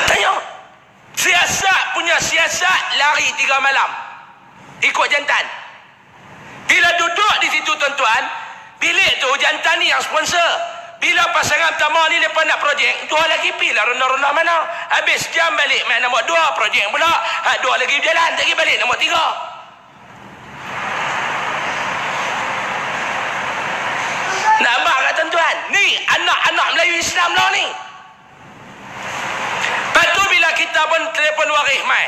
Tanya. Siasat punya siasat lari tiga malam. Ikut jantan. Bila duduk di situ tuan-tuan, bilik tu jantan ni yang sponsor. Bila pasangan pertama ni lepas nak projek, dua lagi pi lah rendah-rendah mana. Habis jam balik main nombor dua projek pula. Ha, dua lagi berjalan, tak lagi balik nombor tiga. Nak abang kat tuan-tuan? Ni anak-anak Melayu Islam lah ni. Lepas tu bila kita pun telefon waris mai.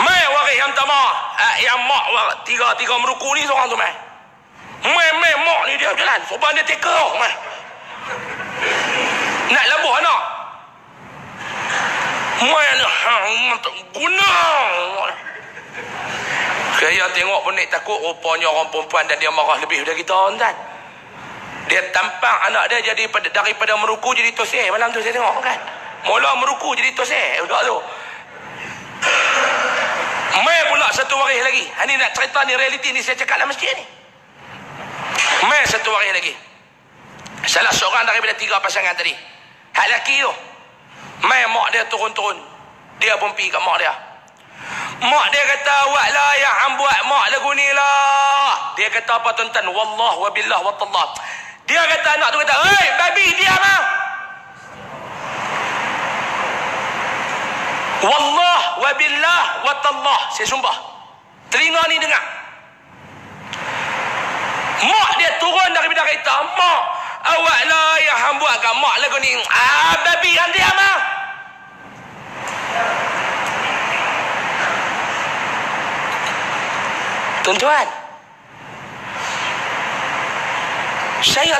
Mai waris yang pertama. Ha, yang mak. Tiga-tiga meruku ni seorang tu mai. Mai, mai, mak ni dia jalan. Sobat dia teka oh, mai. Nak lebuh anak. Mai ni, ha, guna. Saya tengok penik takut rupanya orang perempuan dan dia marah lebih daripada kita tuan. Dia tampang anak dia jadi daripada meruku jadi toseh malam tu saya tengok kan. Mula meruku jadi toseh budak tu. Mai pula satu waris lagi. Ini nak cerita ni realiti ni saya cakap dalam masjid ni. Mai satu waris lagi. Salah seorang daripada tiga pasangan tadi. Hak lelaki tu. Mai mak dia turun-turun. Dia pun pergi kat mak dia. Mak dia kata, awak lah yang hang buat mak lagu ni lah. Dia kata apa tuan-tuan? Wallah wa billah wa. Dia kata anak tu kata, Hei babi diam ah. Wallah wa billah wa. Saya sumpah. Telinga ni dengar. Mak dia turun daripada kereta. Mak, awak lah yang hang buat kat mak lagu ni. Ah, babi kan diam ah. Tuan-tuan. Saya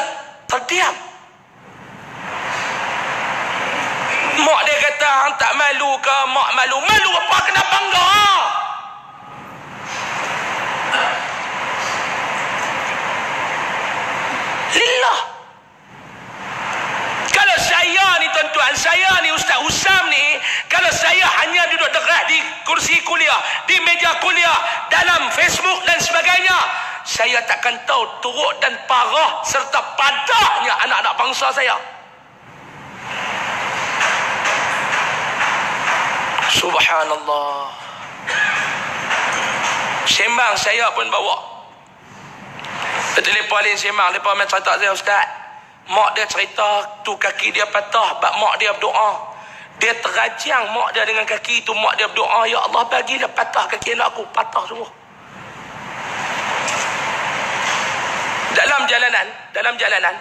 terdiam. Mak dia kata, hang tak malu ke? Mak malu. Malu apa? Kena bangga. Lillah. Kalau saya ni tuan-tuan, saya ni Ustaz Usam ni, kalau saya hanya duduk dekat di kursi kuliah, di meja kuliah, dalam Facebook dan sebagainya, saya takkan tahu teruk dan parah serta padahnya anak-anak bangsa saya. Subhanallah. Sembang saya pun bawa. Betul paling sembang lepas main cerita saya ustaz. Mak dia cerita tu kaki dia patah, bab mak dia berdoa. Dia terajang mak dia dengan kaki tu mak dia berdoa, ya Allah bagilah patah kaki anak aku, patah semua. Dalam jalanan, dalam jalanan.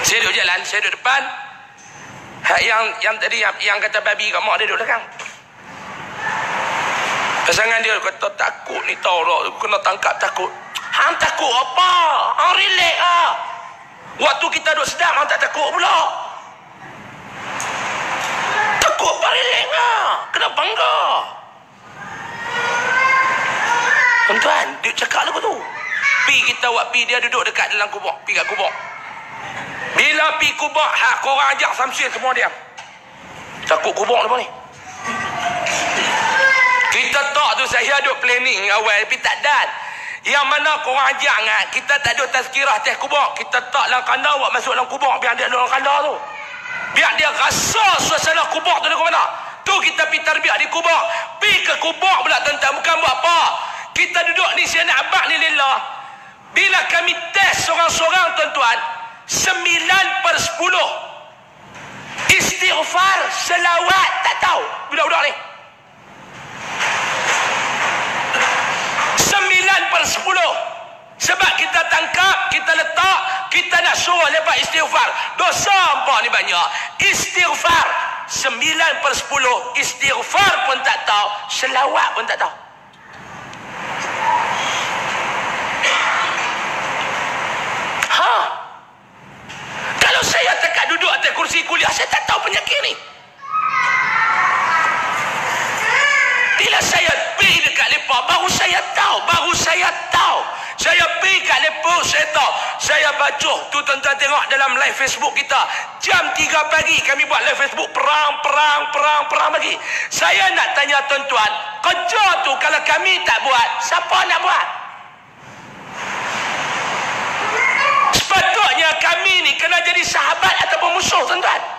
Saya duduk jalan, saya duduk depan. Yang yang tadi yang, yang kata babi kat mak dia duduk belakang. Pasangan dia kata takut ni tahu tak kena tangkap takut. Hang takut apa? Hang relax ah. Waktu kita duduk sedap hang tak takut pula. Takut apa relax ah. Kena bangga. Tuan-tuan, dia cakap lagu tu. Pi kita buat pi dia duduk dekat dalam kubur. Pi kat kubur. Bila pi kubur, hak korang ajak Samsul semua diam. Takut kubur apa ni? Kita tak tu saya duk planning awal tapi tak dan. Yang mana korang ajak ngat, kita tak ada tazkirah teh kubur. Kita tak dalam kandar buat masuk dalam kubur biar dia dalam kandar tu. Biar dia rasa suasana kubur tu di mana. Tu kita pergi terbiak di kubur. Pi ke kubur pula tuan-tuan. Bukan buat apa. Kita duduk ni saya nak abad ni lillah. Bila kami test seorang-seorang tuan-tuan. Sembilan per sepuluh. Istighfar selawat tak tahu. Budak-budak ni. Per. Sebab kita tangkap, kita letak, kita nak suruh lepas istighfar. Dosa apa ni banyak. Istighfar. Sembilan per sepuluh. Istighfar pun tak tahu. Selawat pun tak tahu. Ha? Kalau saya tekat duduk atas kursi kuliah, saya tak tahu penyakit ni. Bila saya pergi dekat apa? Baru saya tahu. Baru saya tahu. Saya pergi kat Lepo, saya tahu. Saya baca. Tu tuan-tuan tengok dalam live Facebook kita. Jam 3 pagi kami buat live Facebook. Perang, perang, perang, perang lagi. Saya nak tanya tuan-tuan. Kerja tu kalau kami tak buat, siapa nak buat? Sepatutnya kami ni kena jadi sahabat ataupun musuh tuan-tuan.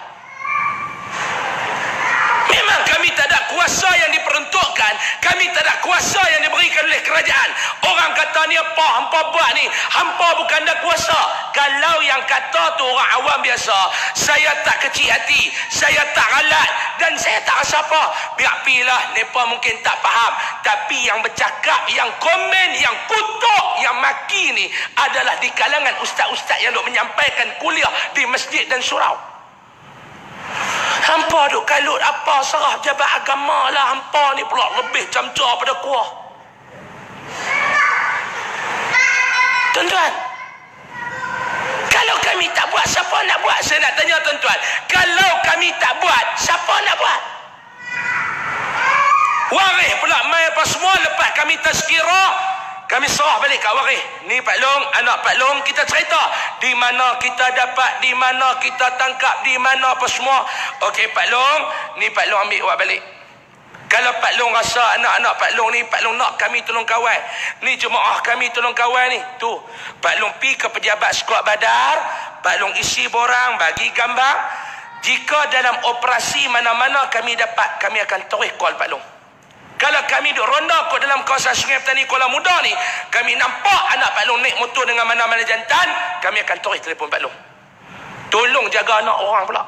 Memang kami tak ada kuasa yang diperuntukkan. Kami tak ada kuasa yang diberikan oleh kerajaan. Orang kata ni apa? Hampa buat ni. Hampa bukan ada kuasa. Kalau yang kata tu orang awam biasa. Saya tak kecil hati. Saya tak ralat. Dan saya tak rasa apa. Biar pilah. Mereka mungkin tak faham. Tapi yang bercakap, yang komen, yang kutuk, yang maki ni adalah di kalangan ustaz-ustaz yang duk menyampaikan kuliah di masjid dan surau. Hampa duk kalut apa serah jabat agama lah. Hampa ni pula lebih camca pada kuah. Tuan-tuan. Kalau kami tak buat, siapa nak buat? Saya nak tanya tuan-tuan. Kalau kami tak buat, siapa nak buat? Warih pula mai apa semua lepas kami tazkirah kami serah balik kat waris. Ni Pak Long, anak Pak Long, kita cerita. Di mana kita dapat, di mana kita tangkap, di mana apa semua. Okey Pak Long, ni Pak Long ambil awak balik. Kalau Pak Long rasa anak-anak Pak Long ni, Pak Long nak kami tolong kawal. Ni jemaah kami tolong kawal ni. Tu, Pak Long pi ke pejabat skuad badar. Pak Long isi borang, bagi gambar. Jika dalam operasi mana-mana kami dapat, kami akan terus call Pak Long. Kalau kami duduk ronda kot dalam kawasan sungai petani Kuala Muda ni, kami nampak anak Pak Long naik motor dengan mana-mana jantan, kami akan tulis telefon Pak Long. Tolong jaga anak orang pula.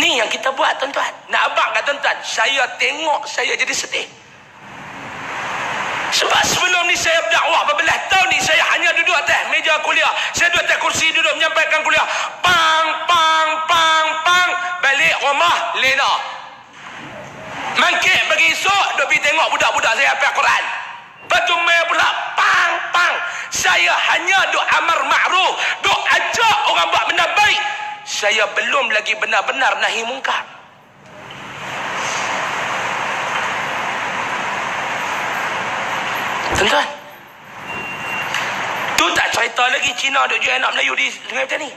Ni yang kita buat tuan-tuan. Nak abang kat tuan-tuan, saya tengok saya jadi sedih. Sebab sebelum ni saya berdakwah berbelah tahun ni saya hanya duduk atas meja kuliah. Saya duduk atas kursi duduk menyampaikan kuliah. Pang, pang, pang, pang. Balik rumah, lena. Mangkit pergi esok, duduk pergi tengok budak-budak saya hafal Quran. Lepas tu main pula, pang, pang. Saya hanya duduk amar ma'ruf. Duduk ajak orang buat benda baik. Saya belum lagi benar-benar nahi mungkar. Tuan-tuan. Tu tak cerita lagi Cina duk jual anak Melayu di Sungai Petani.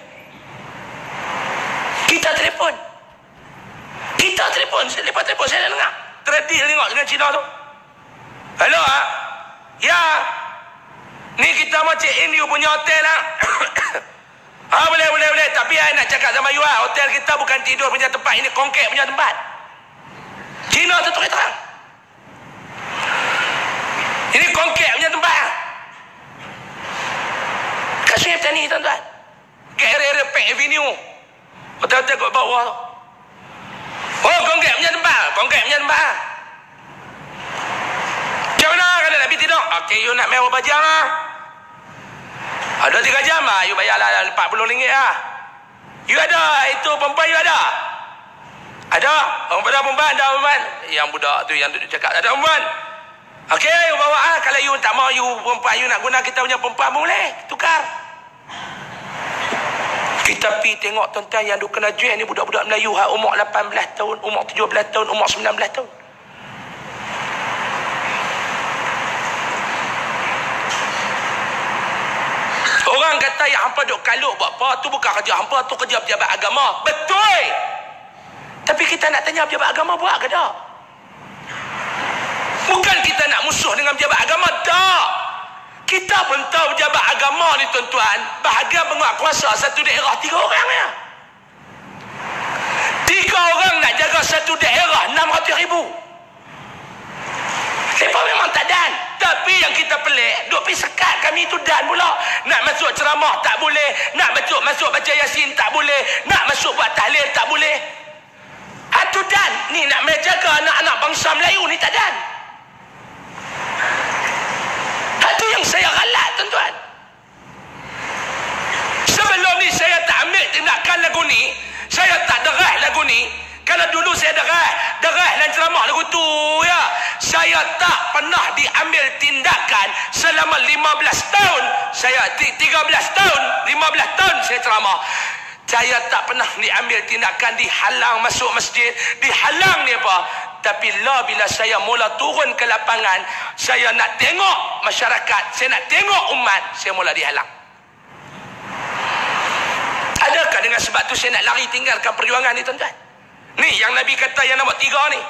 Kita telefon. Kita telefon. Lepas telefon saya nak dengar. Tradil tengok dengan Cina tu. Hello ha? Ya. Ni kita macam ini punya hotel lah. ha boleh boleh boleh. Tapi saya nak cakap sama you ha. Hotel kita bukan tidur punya tempat. Ini kongkek punya tempat. Cina tu terang-terang. Ini konkret punya tempat. Kat Sungai Petani tuan-tuan. Kat area-area Pek Avenue. Hotel-hotel kat bawah tu. Oh, konkret punya tempat. Konkret punya tempat. Macam mana kalau nak pergi tidur? Okey, you nak mewah bajang lah. Ada tiga jam lah. You bayar lah RM40 lah. You ada? Itu perempuan you ada? Ada? Perempuan, perempuan, ada perempuan. Yang budak tu yang duduk cakap. Ada perempuan? Okey, you bawa ah. Kalau you tak mau you perempuan you nak guna kita punya perempuan boleh. Tukar. Kita pi tengok tuan-tuan yang duk kena jual ni budak-budak Melayu ha umur 18 tahun, umur 17 tahun, umur 19 tahun. Orang kata yang hampa duk kalut buat apa tu bukan kerja hampa tu kerja pejabat agama. Betul. Tapi kita nak tanya pejabat agama buat ke tak? Bukan kita nak musuh dengan pejabat agama. Tak. Kita pun tahu pejabat agama ni tuan-tuan. Bahagia penguat kuasa satu daerah tiga orang ya. Tiga orang nak jaga satu daerah enam ratus ribu. Mereka memang tak dan. Tapi yang kita pelik, duk pergi sekat kami tu dan pula. Nak masuk ceramah tak boleh. Nak masuk masuk baca yasin tak boleh. Nak masuk buat tahlil tak boleh. Hatu dan. Ni nak menjaga anak-anak bangsa Melayu ni tak dan. Itu yang saya ralat tuan-tuan. Sebelum ni saya tak ambil tindakan lagu ni. Saya tak derah lagu ni. Kalau dulu saya derah. Derah dan ceramah lagu tu ya. Saya tak pernah diambil tindakan selama 15 tahun. Saya 13 tahun. 15 tahun saya ceramah. Saya tak pernah diambil tindakan dihalang masuk masjid. Dihalang ni apa? Tapi lah bila saya mula turun ke lapangan, saya nak tengok masyarakat, saya nak tengok umat, saya mula dihalang. Adakah dengan sebab tu saya nak lari tinggalkan perjuangan ni tuan-tuan? Ni yang Nabi kata yang nombor tiga ni.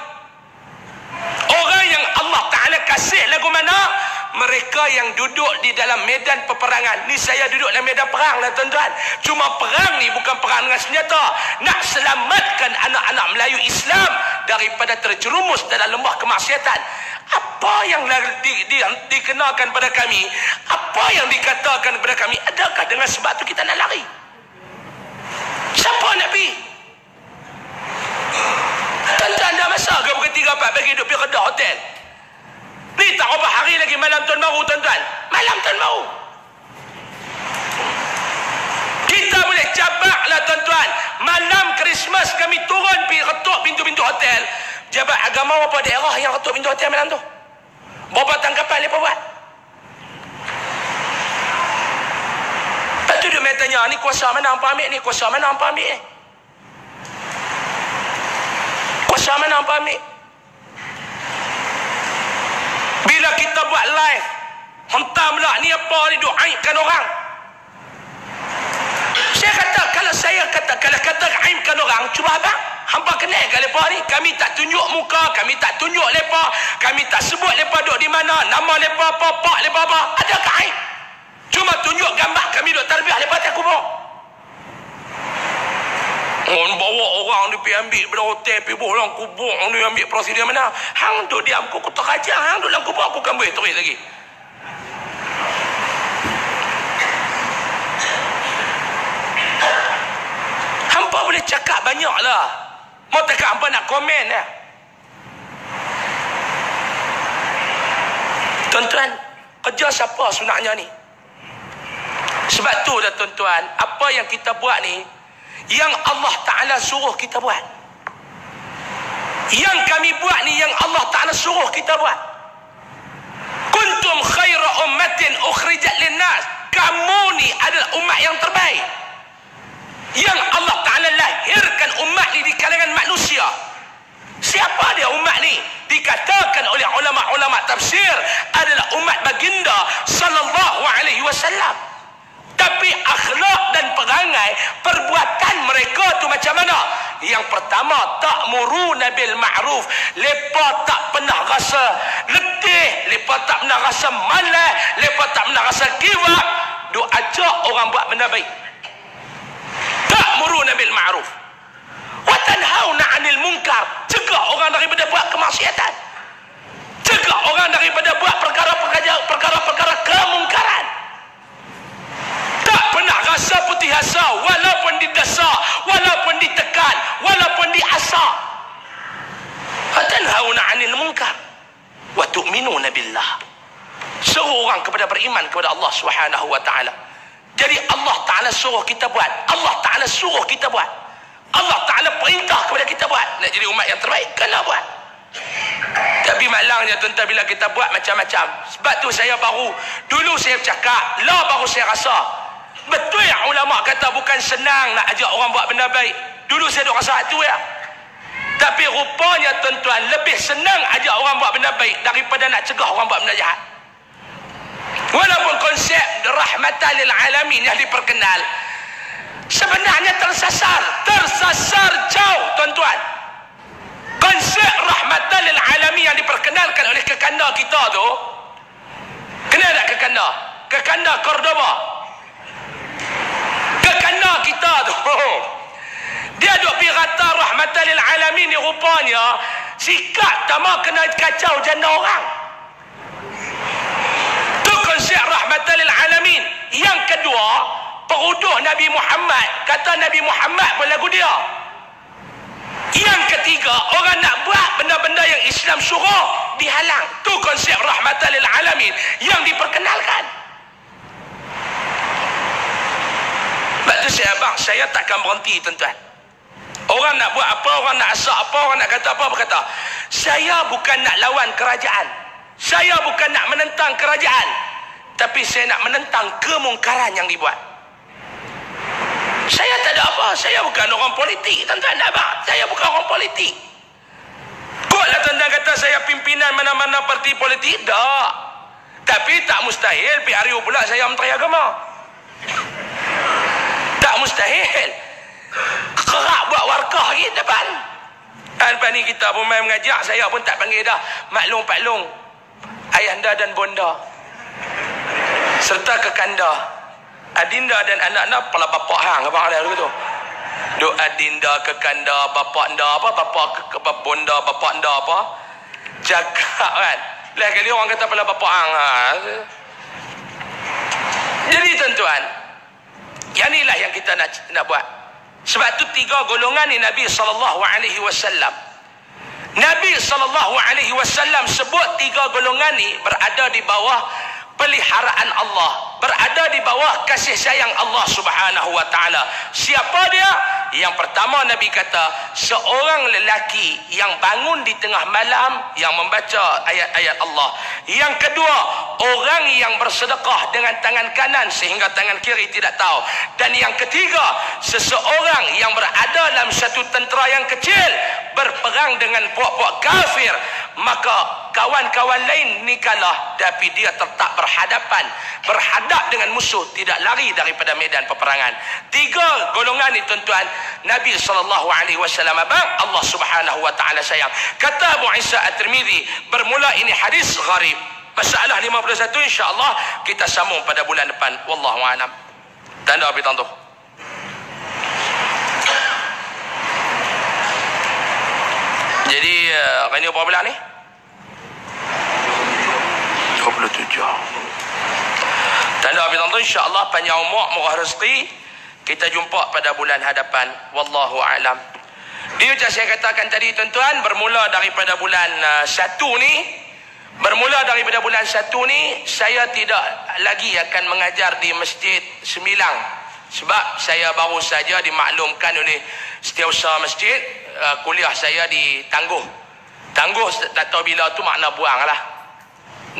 Orang yang Allah Ta'ala kasih lagu mana? Mereka yang duduk di dalam medan peperangan. Ni saya duduk dalam medan perang lah tuan-tuan. Cuma perang ni bukan perang dengan senjata. Nak selamatkan anak-anak Melayu Islam daripada terjerumus dalam lembah kemaksiatan. Apa yang di, di, dikenakan pada kami? Apa yang dikatakan kepada kami? Adakah dengan sebab tu kita nak lari? Siapa Nabi? Tuan-tuan dah masa ke pukul 3 4 pagi duduk pergi kedai hotel. Ni tak berapa hari lagi malam tahun baru tuan-tuan. Malam tahun baru. Kita boleh cabaklah tuan-tuan. Malam Christmas kami turun pergi ketuk pintu-pintu hotel. Jabat agama apa daerah yang ketuk pintu hotel malam tu? Berapa tangkapan mereka buat? Tak tu dia tanya, ni kuasa mana hampa ambil ni? Kuasa mana hampa ambil ni? Kuasa mana apa ambil? Bila kita buat live, hentam lah ni apa ni duk aibkan orang. Saya kata, kalau saya kata, kalau kata aibkan orang, cuba abang, hampa kenal ke lepa ni? Kami tak tunjuk muka, kami tak tunjuk lepa, kami tak sebut lepa duk di mana, nama lepa apa, pak lepa apa, ada ke aib? Cuma tunjuk gambar kami duk terbiah lepa tak kubur. Oh, bawa orang ni pergi ambil pada hotel, pergi bawa orang kubur, ni ambil prosedur mana. Hang duduk diam, aku tak ajar. Hang duduk dalam kubur, aku kan boleh terus lagi. Hampa boleh cakap banyak lah. Mau cakap hampa nak komen lah. Tuan-tuan, kerja siapa sebenarnya ni? Sebab tu dah tuan-tuan, apa yang kita buat ni, yang Allah Ta'ala suruh kita buat. Yang kami buat ni yang Allah Ta'ala suruh kita buat. Kuntum khaira ummatin ukhrijat linnas. Kamu ni adalah umat yang terbaik. Yang Allah Ta'ala lahirkan umat ni di kalangan manusia. Siapa dia umat ni? Dikatakan oleh ulama-ulama tafsir adalah umat baginda sallallahu alaihi wasallam tapi akhlak dan perangai perbuatan mereka tu macam mana? Yang pertama tak muru nabil ma'ruf. Lepa tak pernah rasa letih lepa tak pernah rasa malas lepa tak pernah rasa kiwa duk ajak orang buat benda baik. Tak muru nabil ma'ruf. Wa tanhauna 'anil munkar. Cegah orang daripada buat kemaksiatan. Cegah orang daripada buat perkara-perkara perkara-perkara kemungkaran rasa putih asa walaupun didasar walaupun ditekan walaupun diasar. Hatanhauna 'anil munkar wa tu'minuna billah. Suruh orang kepada beriman kepada Allah Subhanahu wa taala. Jadi Allah taala suruh kita buat. Allah taala suruh kita buat. Allah taala perintah kepada kita buat. Nak jadi umat yang terbaik kena buat. Tapi malangnya tuan-tuan bila kita buat macam-macam. Sebab tu saya baru dulu saya cakap lah baru saya rasa Betul yang ulama kata bukan senang nak ajak orang buat benda baik. Dulu saya duk rasa itu ya. Tapi rupanya tuan-tuan lebih senang ajak orang buat benda baik daripada nak cegah orang buat benda jahat. Walaupun konsep rahmatan lil alamin yang diperkenal sebenarnya tersasar, tersasar jauh tuan-tuan. Konsep rahmatan lil alamin yang diperkenalkan oleh kekanda kita tu kenal tak kekanda? Kekanda Cordoba kekana kita tu. Dia duk pergi rata rahmatan lil alamin ni rupanya sikap tak mau kena kacau janda orang. Tu konsep rahmatan lil alamin. Yang kedua peruduh Nabi Muhammad. Kata Nabi Muhammad pun lagu dia. Yang ketiga orang nak buat benda-benda yang Islam suruh dihalang. Tu konsep rahmatan lil alamin yang diperkenalkan Tu saya abang, saya takkan berhenti tuan-tuan. Orang nak buat apa, orang nak asak apa, orang nak kata apa, berkata. Saya bukan nak lawan kerajaan. Saya bukan nak menentang kerajaan. Tapi saya nak menentang kemungkaran yang dibuat. Saya tak ada apa. Saya bukan orang politik, tuan-tuan. Abang. Saya bukan orang politik. Ikutlah tuan-tuan kata saya pimpinan mana-mana parti politik. Tak. Tapi tak mustahil PRU pula saya menteri agama. Tak mustahil. Kerak buat warkah lagi depan. Lepas ni kita pun main mengajak. Saya pun tak panggil dah. Maklum paklung. Ayahanda dan bonda. Serta kekanda. Adinda dan anak-anak pala bapak hang. Abang ada tu. Duk adinda kekanda bapak anda apa. Bapak ke, ke bonda bapak anda apa. Jaga kan. Lain kali orang kata pala bapak hang. Ha. Jadi tuan-tuan. Yang inilah yang kita nak nak buat. Sebab tu tiga golongan ni Nabi SAW. Nabi SAW sebut tiga golongan ni berada di bawah peliharaan Allah berada di bawah kasih sayang Allah Subhanahu wa taala. Siapa dia? Yang pertama Nabi kata, seorang lelaki yang bangun di tengah malam yang membaca ayat-ayat Allah. Yang kedua, orang yang bersedekah dengan tangan kanan sehingga tangan kiri tidak tahu. Dan yang ketiga, seseorang yang berada dalam satu tentera yang kecil berperang dengan puak-puak kafir maka kawan-kawan lain ni kalah tapi dia tetap berhadapan berhadap dengan musuh tidak lari daripada medan peperangan. Tiga golongan ni tuan-tuan. Nabi SAW abang Allah subhanahu wa ta'ala sayang. Kata Abu Isa At-Tirmidhi bermula ini hadis gharib. Masalah 51 insyaAllah kita sambung pada bulan depan. Wallahu'alam tanda api tantuh Jadi uh, ini berapa bulan ni? 27. Tanda Abi Tantu insya-Allah panjang umur murah rezeki kita jumpa pada bulan hadapan wallahu alam. Dia macam saya katakan tadi tuan-tuan bermula daripada bulan uh, 1 ni bermula daripada bulan 1 ni saya tidak lagi akan mengajar di Masjid Semilang sebab saya baru saja dimaklumkan oleh setiausaha masjid uh, kuliah saya di Tangguh. Tangguh tak tahu bila tu makna buang lah.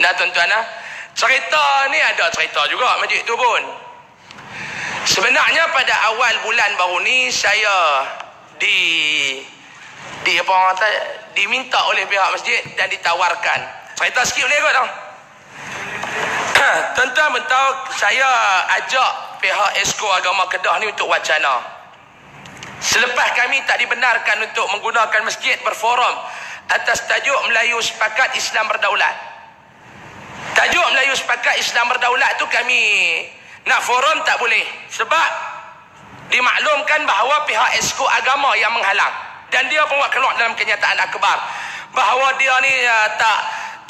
Nah tuan-tuan lah. Cerita ni ada cerita juga masjid tu pun. Sebenarnya pada awal bulan baru ni saya di di apa orang kata diminta oleh pihak masjid dan ditawarkan. Cerita sikit boleh kot tau. Tuan-tuan tahu saya ajak pihak Esko Agama Kedah ni untuk wacana. Selepas kami tak dibenarkan untuk menggunakan masjid berforum atas tajuk Melayu Sepakat Islam Berdaulat. Tajuk Melayu Sepakat Islam Berdaulat tu kami nak forum tak boleh. Sebab dimaklumkan bahawa pihak esko agama yang menghalang. Dan dia pun buat keluar dalam kenyataan akbar. Bahawa dia ni uh, tak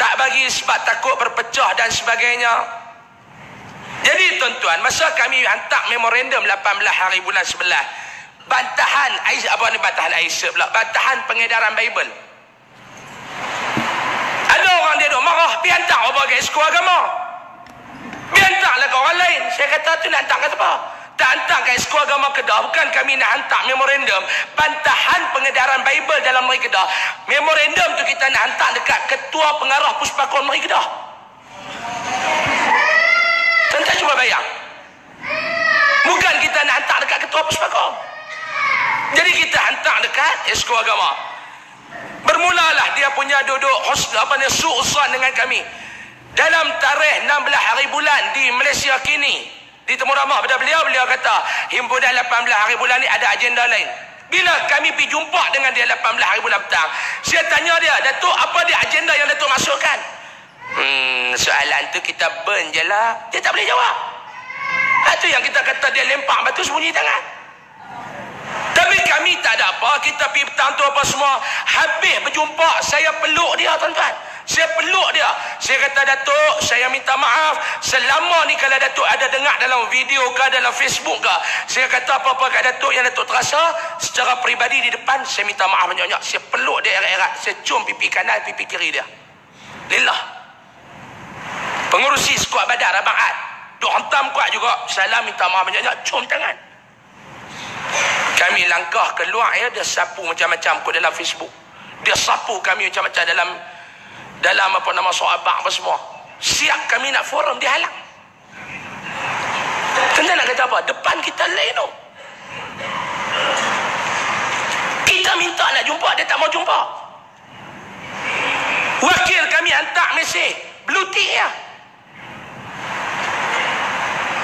tak bagi sebab takut berpecah dan sebagainya. Jadi tuan-tuan, masa kami hantar memorandum 18 hari bulan 11 bantahan apa ni bantahan Aisyah pula bantahan pengedaran Bible orang dia duk marah pergi hantar apa ke sekolah agama. Pergi hantarlah ke orang lain. Saya kata tu nak kata apa tak hantar ke sekolah agama Kedah. Bukan kami nak hantar memorandum bantahan pengedaran Bible dalam negeri Kedah. Memorandum tu kita nak hantar dekat ketua pengarah puspakon negeri Kedah. Tentang cuba bayang. Bukan kita nak hantar dekat ketua puspakon jadi kita hantar dekat esko agama. Bermulalah dia punya duduk apa ni suusan dengan kami. Dalam tarikh 16 hari bulan di Malaysia kini di temu ramah pada beliau beliau kata himpunan 18 hari bulan ni ada agenda lain. Bila kami pergi jumpa dengan dia 18 hari bulan petang, saya tanya dia, Datuk, apa dia agenda yang Datuk masukkan? Hmm, soalan tu kita burn je lah. Dia tak boleh jawab. Itu yang kita kata dia lempar batu sembunyi tangan. Tapi kami tak ada apa. Kita pergi petang tu apa semua. Habis berjumpa. Saya peluk dia tuan-tuan. Saya peluk dia. Saya kata Datuk, saya minta maaf. Selama ni kalau Datuk ada dengar dalam video ke dalam Facebook ke. Saya kata apa-apa kat Datuk yang Datuk terasa. Secara peribadi di depan, saya minta maaf banyak-banyak. Saya peluk dia erat-erat. Saya cium pipi kanan, pipi kiri dia. Lillah. Pengurusi skuad badar Abang Ad. Duk hentam kuat juga. Salam minta maaf banyak-banyak. Cium tangan. Kami langkah keluar ya dia sapu macam-macam ke dalam Facebook. Dia sapu kami macam-macam dalam dalam apa nama sahabat apa semua. Siap kami nak forum dia halang. Tentang nak kata apa? Depan kita lain tu. Kita minta nak jumpa dia tak mau jumpa. Wakil kami hantar mesej. Blue tick ya.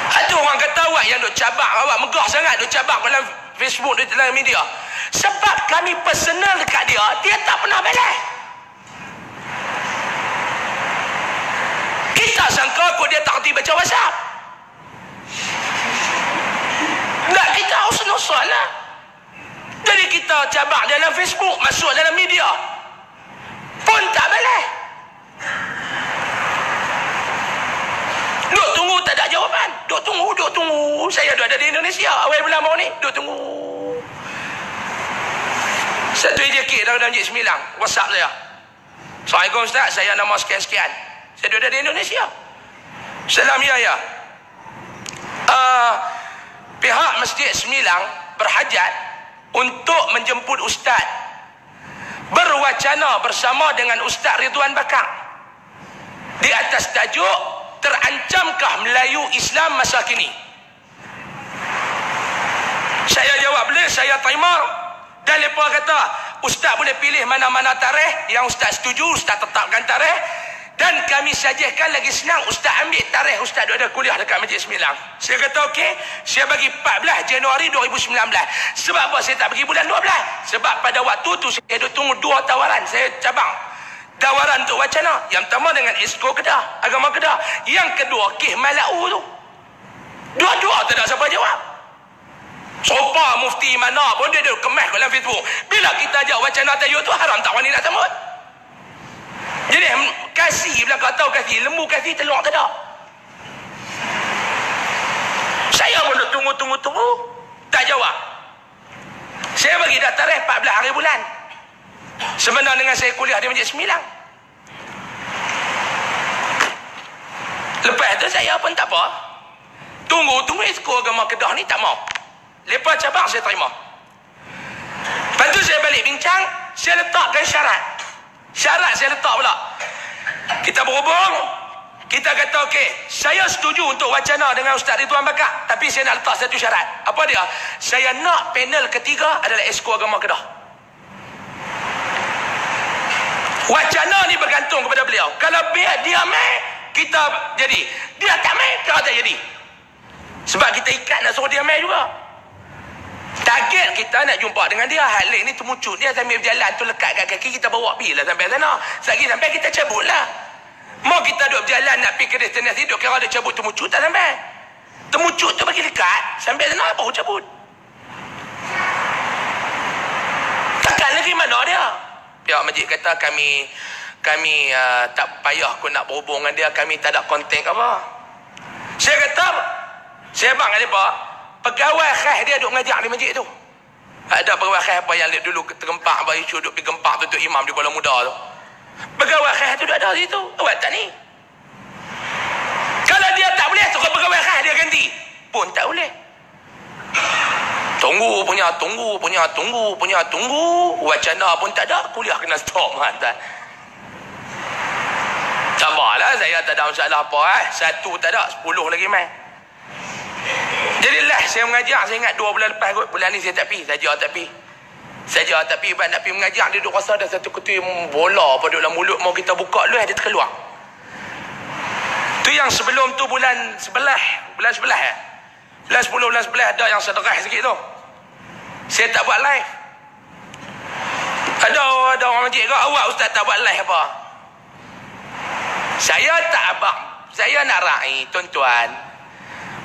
Ada orang kata awak yang duk cabak awak megah sangat duk cabak dalam Facebook di dalam media. Sebab kami personal dekat dia, dia tak pernah belah. Kita sangka kok dia tak kerti baca WhatsApp. Tak, kita harus nusul lah. Jadi kita cabak dalam Facebook, masuk dalam media. Pun tak boleh. Duk tunggu tak ada jawapan. Duk tunggu, duk tunggu. Saya ada di Indonesia. Awal bulan mau ni. Duk tunggu. Satu JK dalam Masjid Sembilang. WhatsApp saya. Assalamualaikum Ustaz. Saya nama sekian-sekian. Saya ada di Indonesia. Salam ya ya. Uh, pihak Masjid Sembilang berhajat untuk menjemput Ustaz berwacana bersama dengan Ustaz Ridwan Bakar di atas tajuk terancamkah Melayu Islam masa kini saya jawab boleh saya terima dan mereka kata Ustaz boleh pilih mana-mana tarikh yang Ustaz setuju Ustaz tetapkan tarikh dan kami sajikan lagi senang Ustaz ambil tarikh Ustaz ada kuliah dekat Masjid Sembilang. Saya kata okey, saya bagi 14 Januari 2019. Sebab apa saya tak bagi bulan 12? Sebab pada waktu tu saya duduk tunggu dua tawaran. Saya cabang tawaran untuk wacana. Yang pertama dengan Esko Kedah, agama Kedah. Yang kedua Kih Malau tu. Dua-dua tak ada siapa jawab. Sopa mufti mana pun dia duduk kemas dalam Facebook. Bila kita ajak wacana tajuk tu haram tak wani nak sambut. Jadi kasih bilang kau tahu kasih lembu kasih telur tak ada. Saya pun duk tunggu tunggu tunggu tak jawab. Saya bagi dah tarikh 14 hari bulan. Sebenarnya dengan saya kuliah di Masjid Sembilang. Lepas tu saya pun tak apa. Tunggu, tunggu esko agama Kedah ni tak mau. Lepas cabang saya terima. Lepas tu saya balik bincang, saya letakkan syarat. Syarat saya letak pula. Kita berhubung. Kita kata okey, saya setuju untuk wacana dengan Ustaz Ridwan Bakar. Tapi saya nak letak satu syarat. Apa dia? Saya nak panel ketiga adalah esko agama Kedah. Wacana ni bergantung kepada beliau. Kalau biar dia mai, kita jadi. Dia tak mai, kita tak jadi. Sebab kita ikat nak suruh dia mai juga. Target kita nak jumpa dengan dia. Halik ni temucut dia sambil berjalan tu lekat kat kaki kita bawa pergi lah sampai sana. Sagi sampai kita cabut lah. Mau kita duduk berjalan nak pergi ke destinasi duduk kira ada cabut temucut tak sampai. Temucut tu bagi dekat sampai sana baru cabut. Takkan lagi mana dia? Pihak masjid kata kami kami uh, tak payah aku nak berhubung dengan dia. Kami tak ada konten apa. Saya kata saya bang dia pak pegawai khas dia duk ngajar di masjid tu. Ada pegawai khas apa yang dulu tergempak apa isu duk pergi gempak tu imam di Kuala Muda tu. Pegawai khas tu duk ada situ. Awak tak ni? Kalau dia tak boleh tu pegawai khas dia ganti. Pun tak boleh. Tunggu punya, tunggu punya, tunggu punya, tunggu. Wacana pun tak ada. Kuliah kena stop. Mantan. Sabarlah saya tak ada masalah apa eh. Satu tak ada, sepuluh lagi main. Jadi lah saya mengajar, saya ingat dua bulan lepas kot. Bulan ni saya tak pergi, saja tak pergi. Saja tak pergi, nak pergi mengajar. Dia duduk rasa ada satu ketua bola pada dalam mulut. Mau kita buka lu, dia terkeluar. Tu yang sebelum tu bulan sebelah. Bulan sebelah eh. Bulan sepuluh, bulan sebelah ada yang sederah sikit tu. Saya tak buat live. Ada ada orang masjid kau awak ustaz tak buat live apa? Saya tak abang. Saya nak rai tuan-tuan.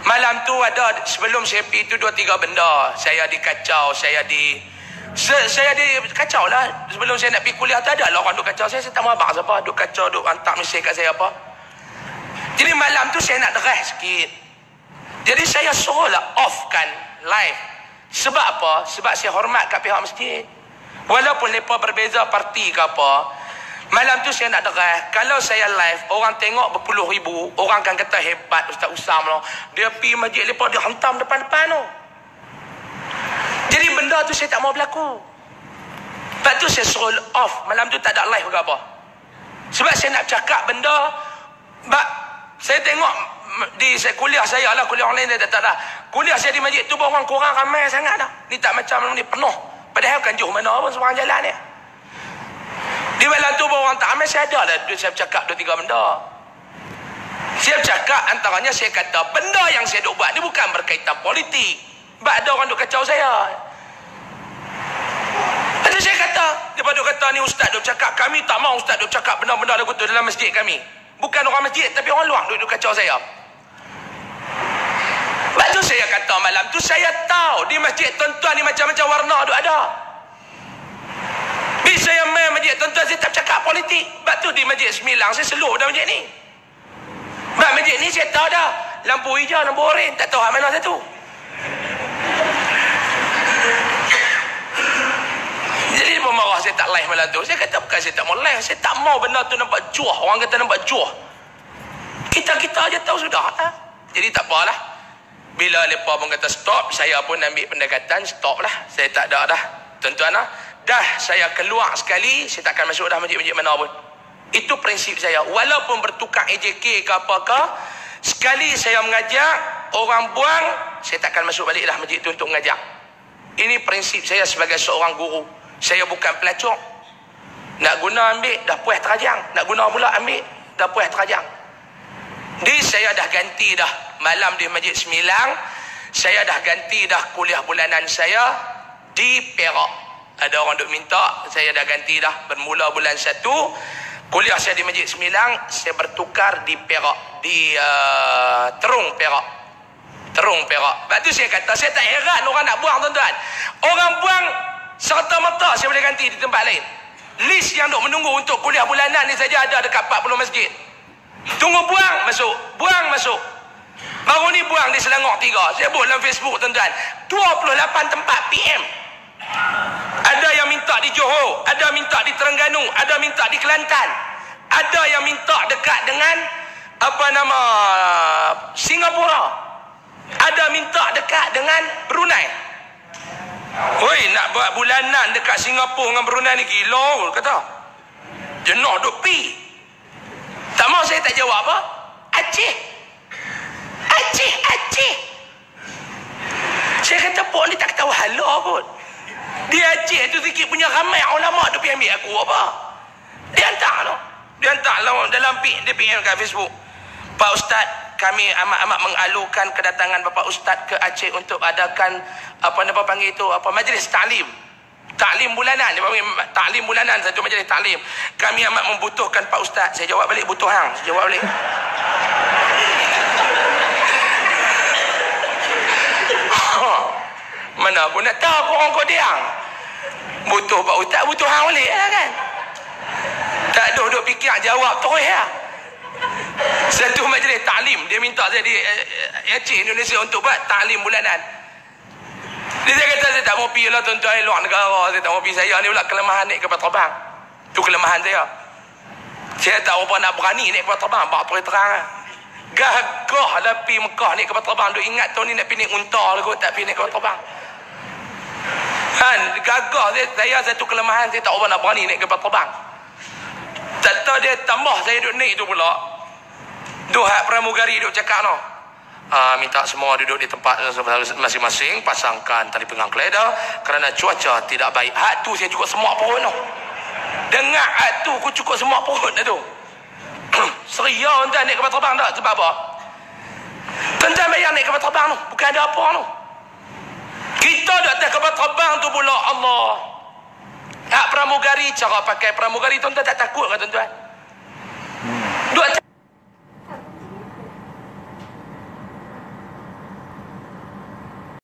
Malam tu ada sebelum saya pergi tu dua tiga benda. Saya dikacau, saya di se, saya di kacau lah. Sebelum saya nak pergi kuliah tu ada lah orang duk kacau saya. Saya tak mau abang siapa. Duk kacau, duk hantar mesej kat saya apa. Jadi malam tu saya nak derah sikit. Jadi saya suruhlah offkan live. Sebab apa? Sebab saya hormat kat pihak masjid. Walaupun mereka berbeza parti ke apa. Malam tu saya nak derah. Kalau saya live, orang tengok berpuluh ribu. Orang akan kata hebat Ustaz Usam lah. Dia pergi masjid mereka, dia hantam depan-depan tu. Jadi benda tu saya tak mau berlaku. Lepas tu saya suruh off. Malam tu tak ada live ke apa. Sebab saya nak cakap benda. Bak, saya tengok di saya kuliah saya lah kuliah online dia tak ada kuliah saya di masjid tu orang kurang ramai sangat dah ni tak macam ni penuh padahal kan jauh mana pun seorang jalan ni Di malam tu orang tak amal saya ada lah. Saya cakap dua tiga benda. Saya cakap antaranya saya kata benda yang saya duk buat ni bukan berkaitan politik. Sebab ada orang duk kacau saya. Ada saya kata, dia duk kata ni ustaz duk cakap kami tak mau ustaz duk cakap benda-benda lagu tu dalam masjid kami. Bukan orang masjid tapi orang luar duk, duk kacau saya. Sebab tu saya kata malam tu saya tahu di masjid tuan-tuan ni macam-macam warna duk ada. Bila saya main masjid tuan-tuan saya tak cakap politik. Sebab tu di masjid Semilang saya seluruh dalam masjid ni. Sebab masjid ni saya tahu dah. Lampu hijau, lampu oren. Tak tahu mana satu. Jadi dia pun marah saya tak live malam tu. Saya kata bukan saya tak mau live. Saya tak mau benda tu nampak juah. Orang kata nampak juah. Kita-kita aja tahu sudah. Ha? Jadi tak apalah. Bila mereka pun kata stop. Saya pun ambil pendekatan. Stop lah. Saya tak ada dah. Tuan-tuan lah. Dah saya keluar sekali. Saya takkan masuk dah masjid-masjid mana pun. Itu prinsip saya. Walaupun bertukar AJK ke apakah, sekali saya mengajak, orang buang, saya takkan masuk balik dah masjid itu untuk mengajak. Ini prinsip saya sebagai seorang guru. Saya bukan pelacur. Nak guna ambil, dah puas terajang. Nak guna pula ambil, dah puas terajang. Di saya dah ganti dah malam di Masjid Semilang. Saya dah ganti dah kuliah bulanan saya di Perak. Ada orang duk minta, saya dah ganti dah bermula bulan 1 Kuliah saya di Masjid Semilang, saya bertukar di Perak, di uh, Terung Perak. Terung Perak. Lepas tu saya kata, saya tak heran orang nak buang tuan-tuan. Orang buang serta-merta saya boleh ganti di tempat lain. List yang duk menunggu untuk kuliah bulanan ni saja ada dekat 40 masjid. Tunggu buang, masuk. Buang, masuk. Baru ni buang di Selangor 3. Saya buat dalam Facebook tuan-tuan. 28 tempat PM. Ada yang minta di Johor, ada minta di Terengganu, ada minta di Kelantan. Ada yang minta dekat dengan apa nama Singapura. Ada minta dekat dengan Brunei. Oi, nak buat bulanan dekat Singapura dengan Brunei ni gila kata. Jenuh duk pi. Tak mau saya tak jawab apa? Aceh. Aceh, Aceh. Saya kata pok ni tak tahu hala pun. Di Aceh tu sikit punya ramai ulama tu pergi ambil aku apa? Dia hantar tu. Dia hantar lah dalam pik dia PM kat Facebook. Pak Ustaz, kami amat-amat mengalukan kedatangan Bapak Ustaz ke Aceh untuk adakan apa nama panggil itu apa majlis taklim. Taklim bulanan, dia panggil taklim bulanan satu majlis taklim. Kami amat membutuhkan Pak Ustaz. Saya jawab balik butuh hang. Saya jawab balik. Mana pun nak tahu orang kau diang. Butuh Pak Ustaz, butuh hang balik lah kan. Tak ada duk fikir jawab terus ya. Satu majlis taklim dia minta saya di eh, Aceh Indonesia untuk buat taklim bulanan. Dia saya kata saya tak mau pergi lah tuan-tuan luar negara. Saya tak mau pergi saya ni pula kelemahan naik kapal terbang. Itu kelemahan saya. Saya tak apa nak berani naik kapal terbang. Terang terang lah. Gagah lah pergi Mekah naik kapal terbang. Duk ingat tahun ni nak pergi naik unta lah kot. Tak pergi naik kapal terbang. Kan, gagah saya, saya satu kelemahan saya tak nak berani naik kapal terbang. Tak tahu dia tambah saya duduk naik tu pula. Duk hak pramugari duk cakap no. Uh, minta semua duduk di tempat masing-masing pasangkan tali pinggang keledar kerana cuaca tidak baik. Hak tu saya cukup semua pohon no. Dengar hak tu aku cukup semua pohon tu. Seria tuan naik kapal terbang tak? Sebab apa? Tuan-tuan bayar naik kapal terbang tu. Bukan ada apa tu. Kita dah atas kapal terbang tu pula Allah. Hak pramugari, cara pakai pramugari tuan-tuan tak takut ke tuan-tuan?